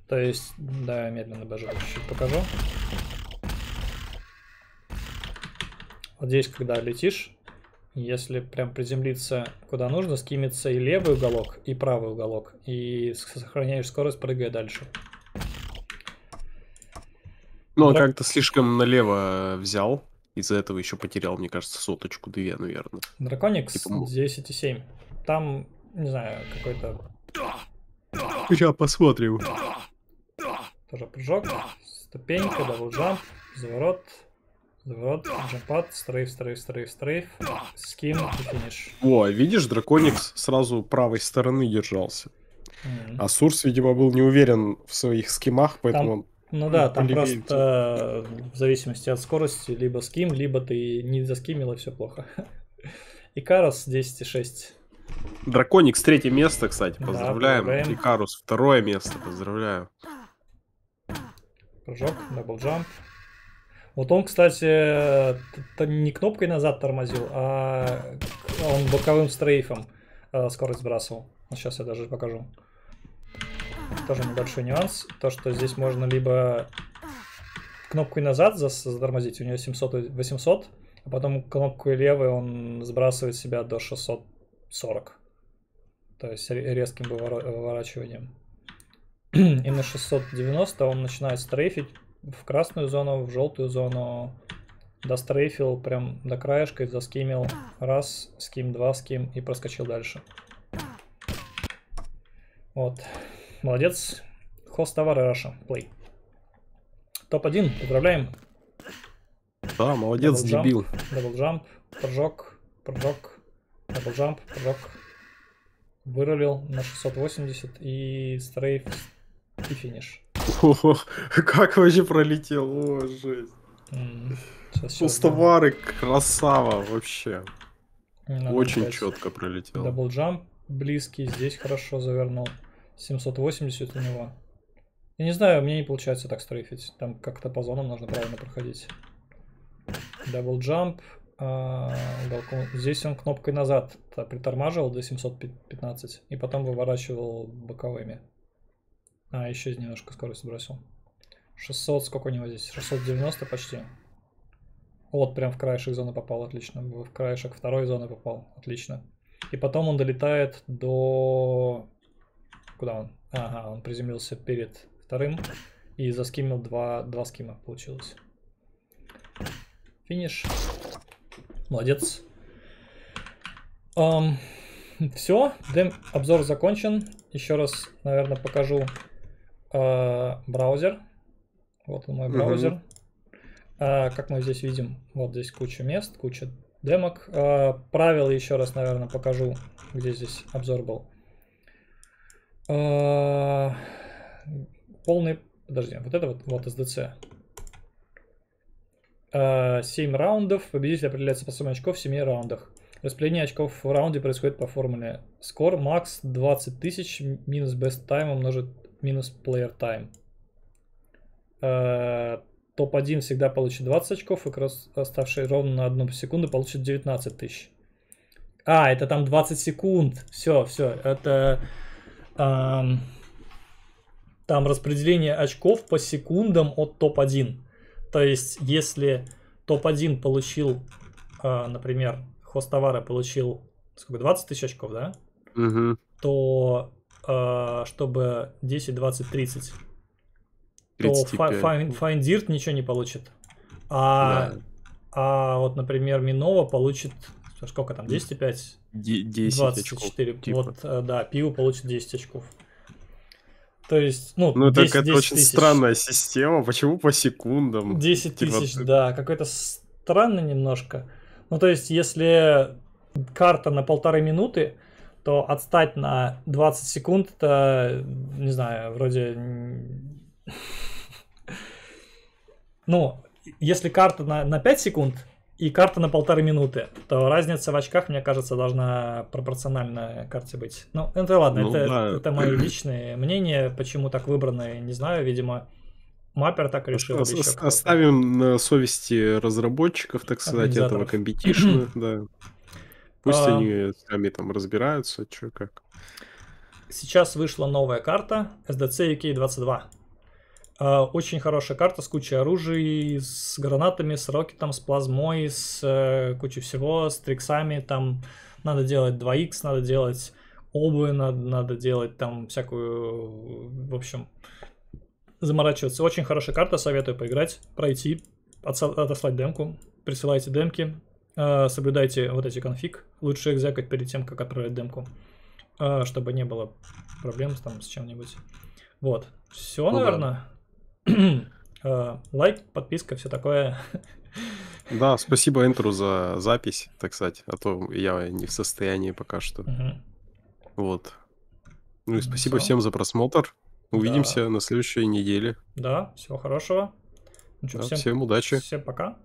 Speaker 1: То есть, да, медленно даже чуть-чуть покажу. Вот здесь, когда летишь, если прям приземлиться куда нужно, скимится и левый уголок, и правый уголок. И сохраняешь скорость, прыгая дальше.
Speaker 2: Ну, а как-то слишком налево взял. Из-за этого еще потерял, мне кажется, соточку, две, наверное.
Speaker 1: Драконикс типа... 10,7. Там, не знаю, какой-то...
Speaker 2: Сейчас посмотрим.
Speaker 1: Тоже прыжок, ступенька, double jump, заворот, вот, джампад, стрейф, стрейф, стрейф, стрейф, ским и финиш.
Speaker 2: О, видишь, драконикс сразу правой стороны держался. Mm-hmm. А Сурс, видимо, был не уверен в своих скимах, поэтому
Speaker 1: там, Ну да, там просто в зависимости от скорости, либо ским, либо ты не заскимил, и все плохо. Икарус 10,6.
Speaker 2: Драконикс третье место, кстати, поздравляем. Да, Икарус второе место, поздравляю.
Speaker 1: Прыжок, double jump. Вот он, кстати, не кнопкой назад тормозил, а он боковым strafe ом э, скорость сбрасывал. Сейчас я даже покажу. Тоже небольшой нюанс. То, что здесь можно либо кнопкой назад затормозить, у него 700 800, а потом кнопкой левой он сбрасывает себя до 640. То есть резким выворачиванием. И на 690 он начинает стрейфить в красную зону, в желтую зону. Дострейфил прям до краешка и заскимил. Раз, skim, два, skim и проскочил дальше. Вот. Молодец. Хозтовары Russia. Play. Топ-1. Поздравляем.
Speaker 2: Да, молодец, double дебил.
Speaker 1: Double jump, прыжок, прыжок, double jump, прыжок. Вырулил на 680 и strafe и финиш.
Speaker 2: О, как вообще пролетел, о, жесть. Хозтовары, красава вообще. Надо Очень четко пролетел.
Speaker 1: Double jump близкий, здесь хорошо завернул. 780 у него. Я не знаю, мне не получается так стрейфить. Там как-то по зонам нужно правильно проходить. Double jump. А, здесь он кнопкой назад притормаживал до 715 и потом выворачивал боковыми. А, еще немножко скорость бросил. 600, сколько у него здесь? 690 почти. Вот, прям в краешек зоны попал, отлично. В краешек второй зоны попал, отлично. И потом он долетает до... Куда он? Ага, он приземлился перед вторым и заскимил два, два скима получилось. Финиш. Молодец. Um, все, обзор закончен. Еще раз, наверное, покажу браузер. Вот он мой браузер. Э, как мы здесь видим, вот здесь куча мест, куча демок. Э, правила еще раз, наверное, покажу, где здесь обзор был. Полный, подожди, вот это вот, вот SDC. 7 раундов, победитель определяется по сумме очков в 7 раундах. Распределение очков в раунде происходит по формуле Score max 20 тысяч минус best time умножить минус player time. Топ-1 всегда получит 20 очков, и кросс, оставший ровно на одну секунду, получит 19 тысяч. А, это там 20 секунд. Все, все. Это эм, там распределение очков по секундам от топ-1. То есть, если топ-1 получил, э, например, хост товара получил сколько, 20 тысяч очков, да?
Speaker 2: Угу.
Speaker 1: То э, чтобы 10, 20, 30 то Find, Find Dirt ничего не получит. А, да. а вот, например, Минова получит сколько там, 10,5?
Speaker 2: 10 24.
Speaker 1: очков. Типа. Вот, э, да, Пиво получит 10 очков. То есть, ну,
Speaker 2: ну 10, так это 10 очень тысяч. странная система. Почему по секундам?
Speaker 1: 10 типа... тысяч, да, какой-то странно немножко. Ну, то есть, если карта на полторы минуты, то отстать на 20 секунд, это, не знаю, вроде ну, если карта на, на 5 секунд и карта на полторы минуты, то разница в очках, мне кажется, должна пропорциональна карте быть. Ну, это ладно, ну, это, да. это мои личные мнения, почему так выбрано, не знаю, видимо, Маппер так решил.
Speaker 2: Ос- оставим на совести разработчиков, так сказать, этого компетишна, да. Пусть а... они сами там разбираются, что как.
Speaker 1: Сейчас вышла новая карта SDC UK 22. А, очень хорошая карта с кучей оружия, с гранатами, с рокетом, с плазмой, с э, кучей всего, с триксами. Там надо делать 2х, надо делать обувь, надо, надо делать там всякую, в общем, заморачиваться. Очень хорошая карта, советую поиграть, пройти, отослать демку, присылайте демки, соблюдайте вот эти конфиг. Лучше их закать перед тем, как отправить демку, э, чтобы не было проблем там, с чем-нибудь. Вот. Все, ну, наверное. Да. Э, лайк, подписка, все такое.
Speaker 2: Да, спасибо Энтру за запись, так сказать, а то я не в состоянии пока что. Угу. Вот. Ну и спасибо все. всем за просмотр. Увидимся да. на следующей неделе.
Speaker 1: Да, всего хорошего.
Speaker 2: Ну, что, да, всем, всем удачи.
Speaker 1: Всем пока.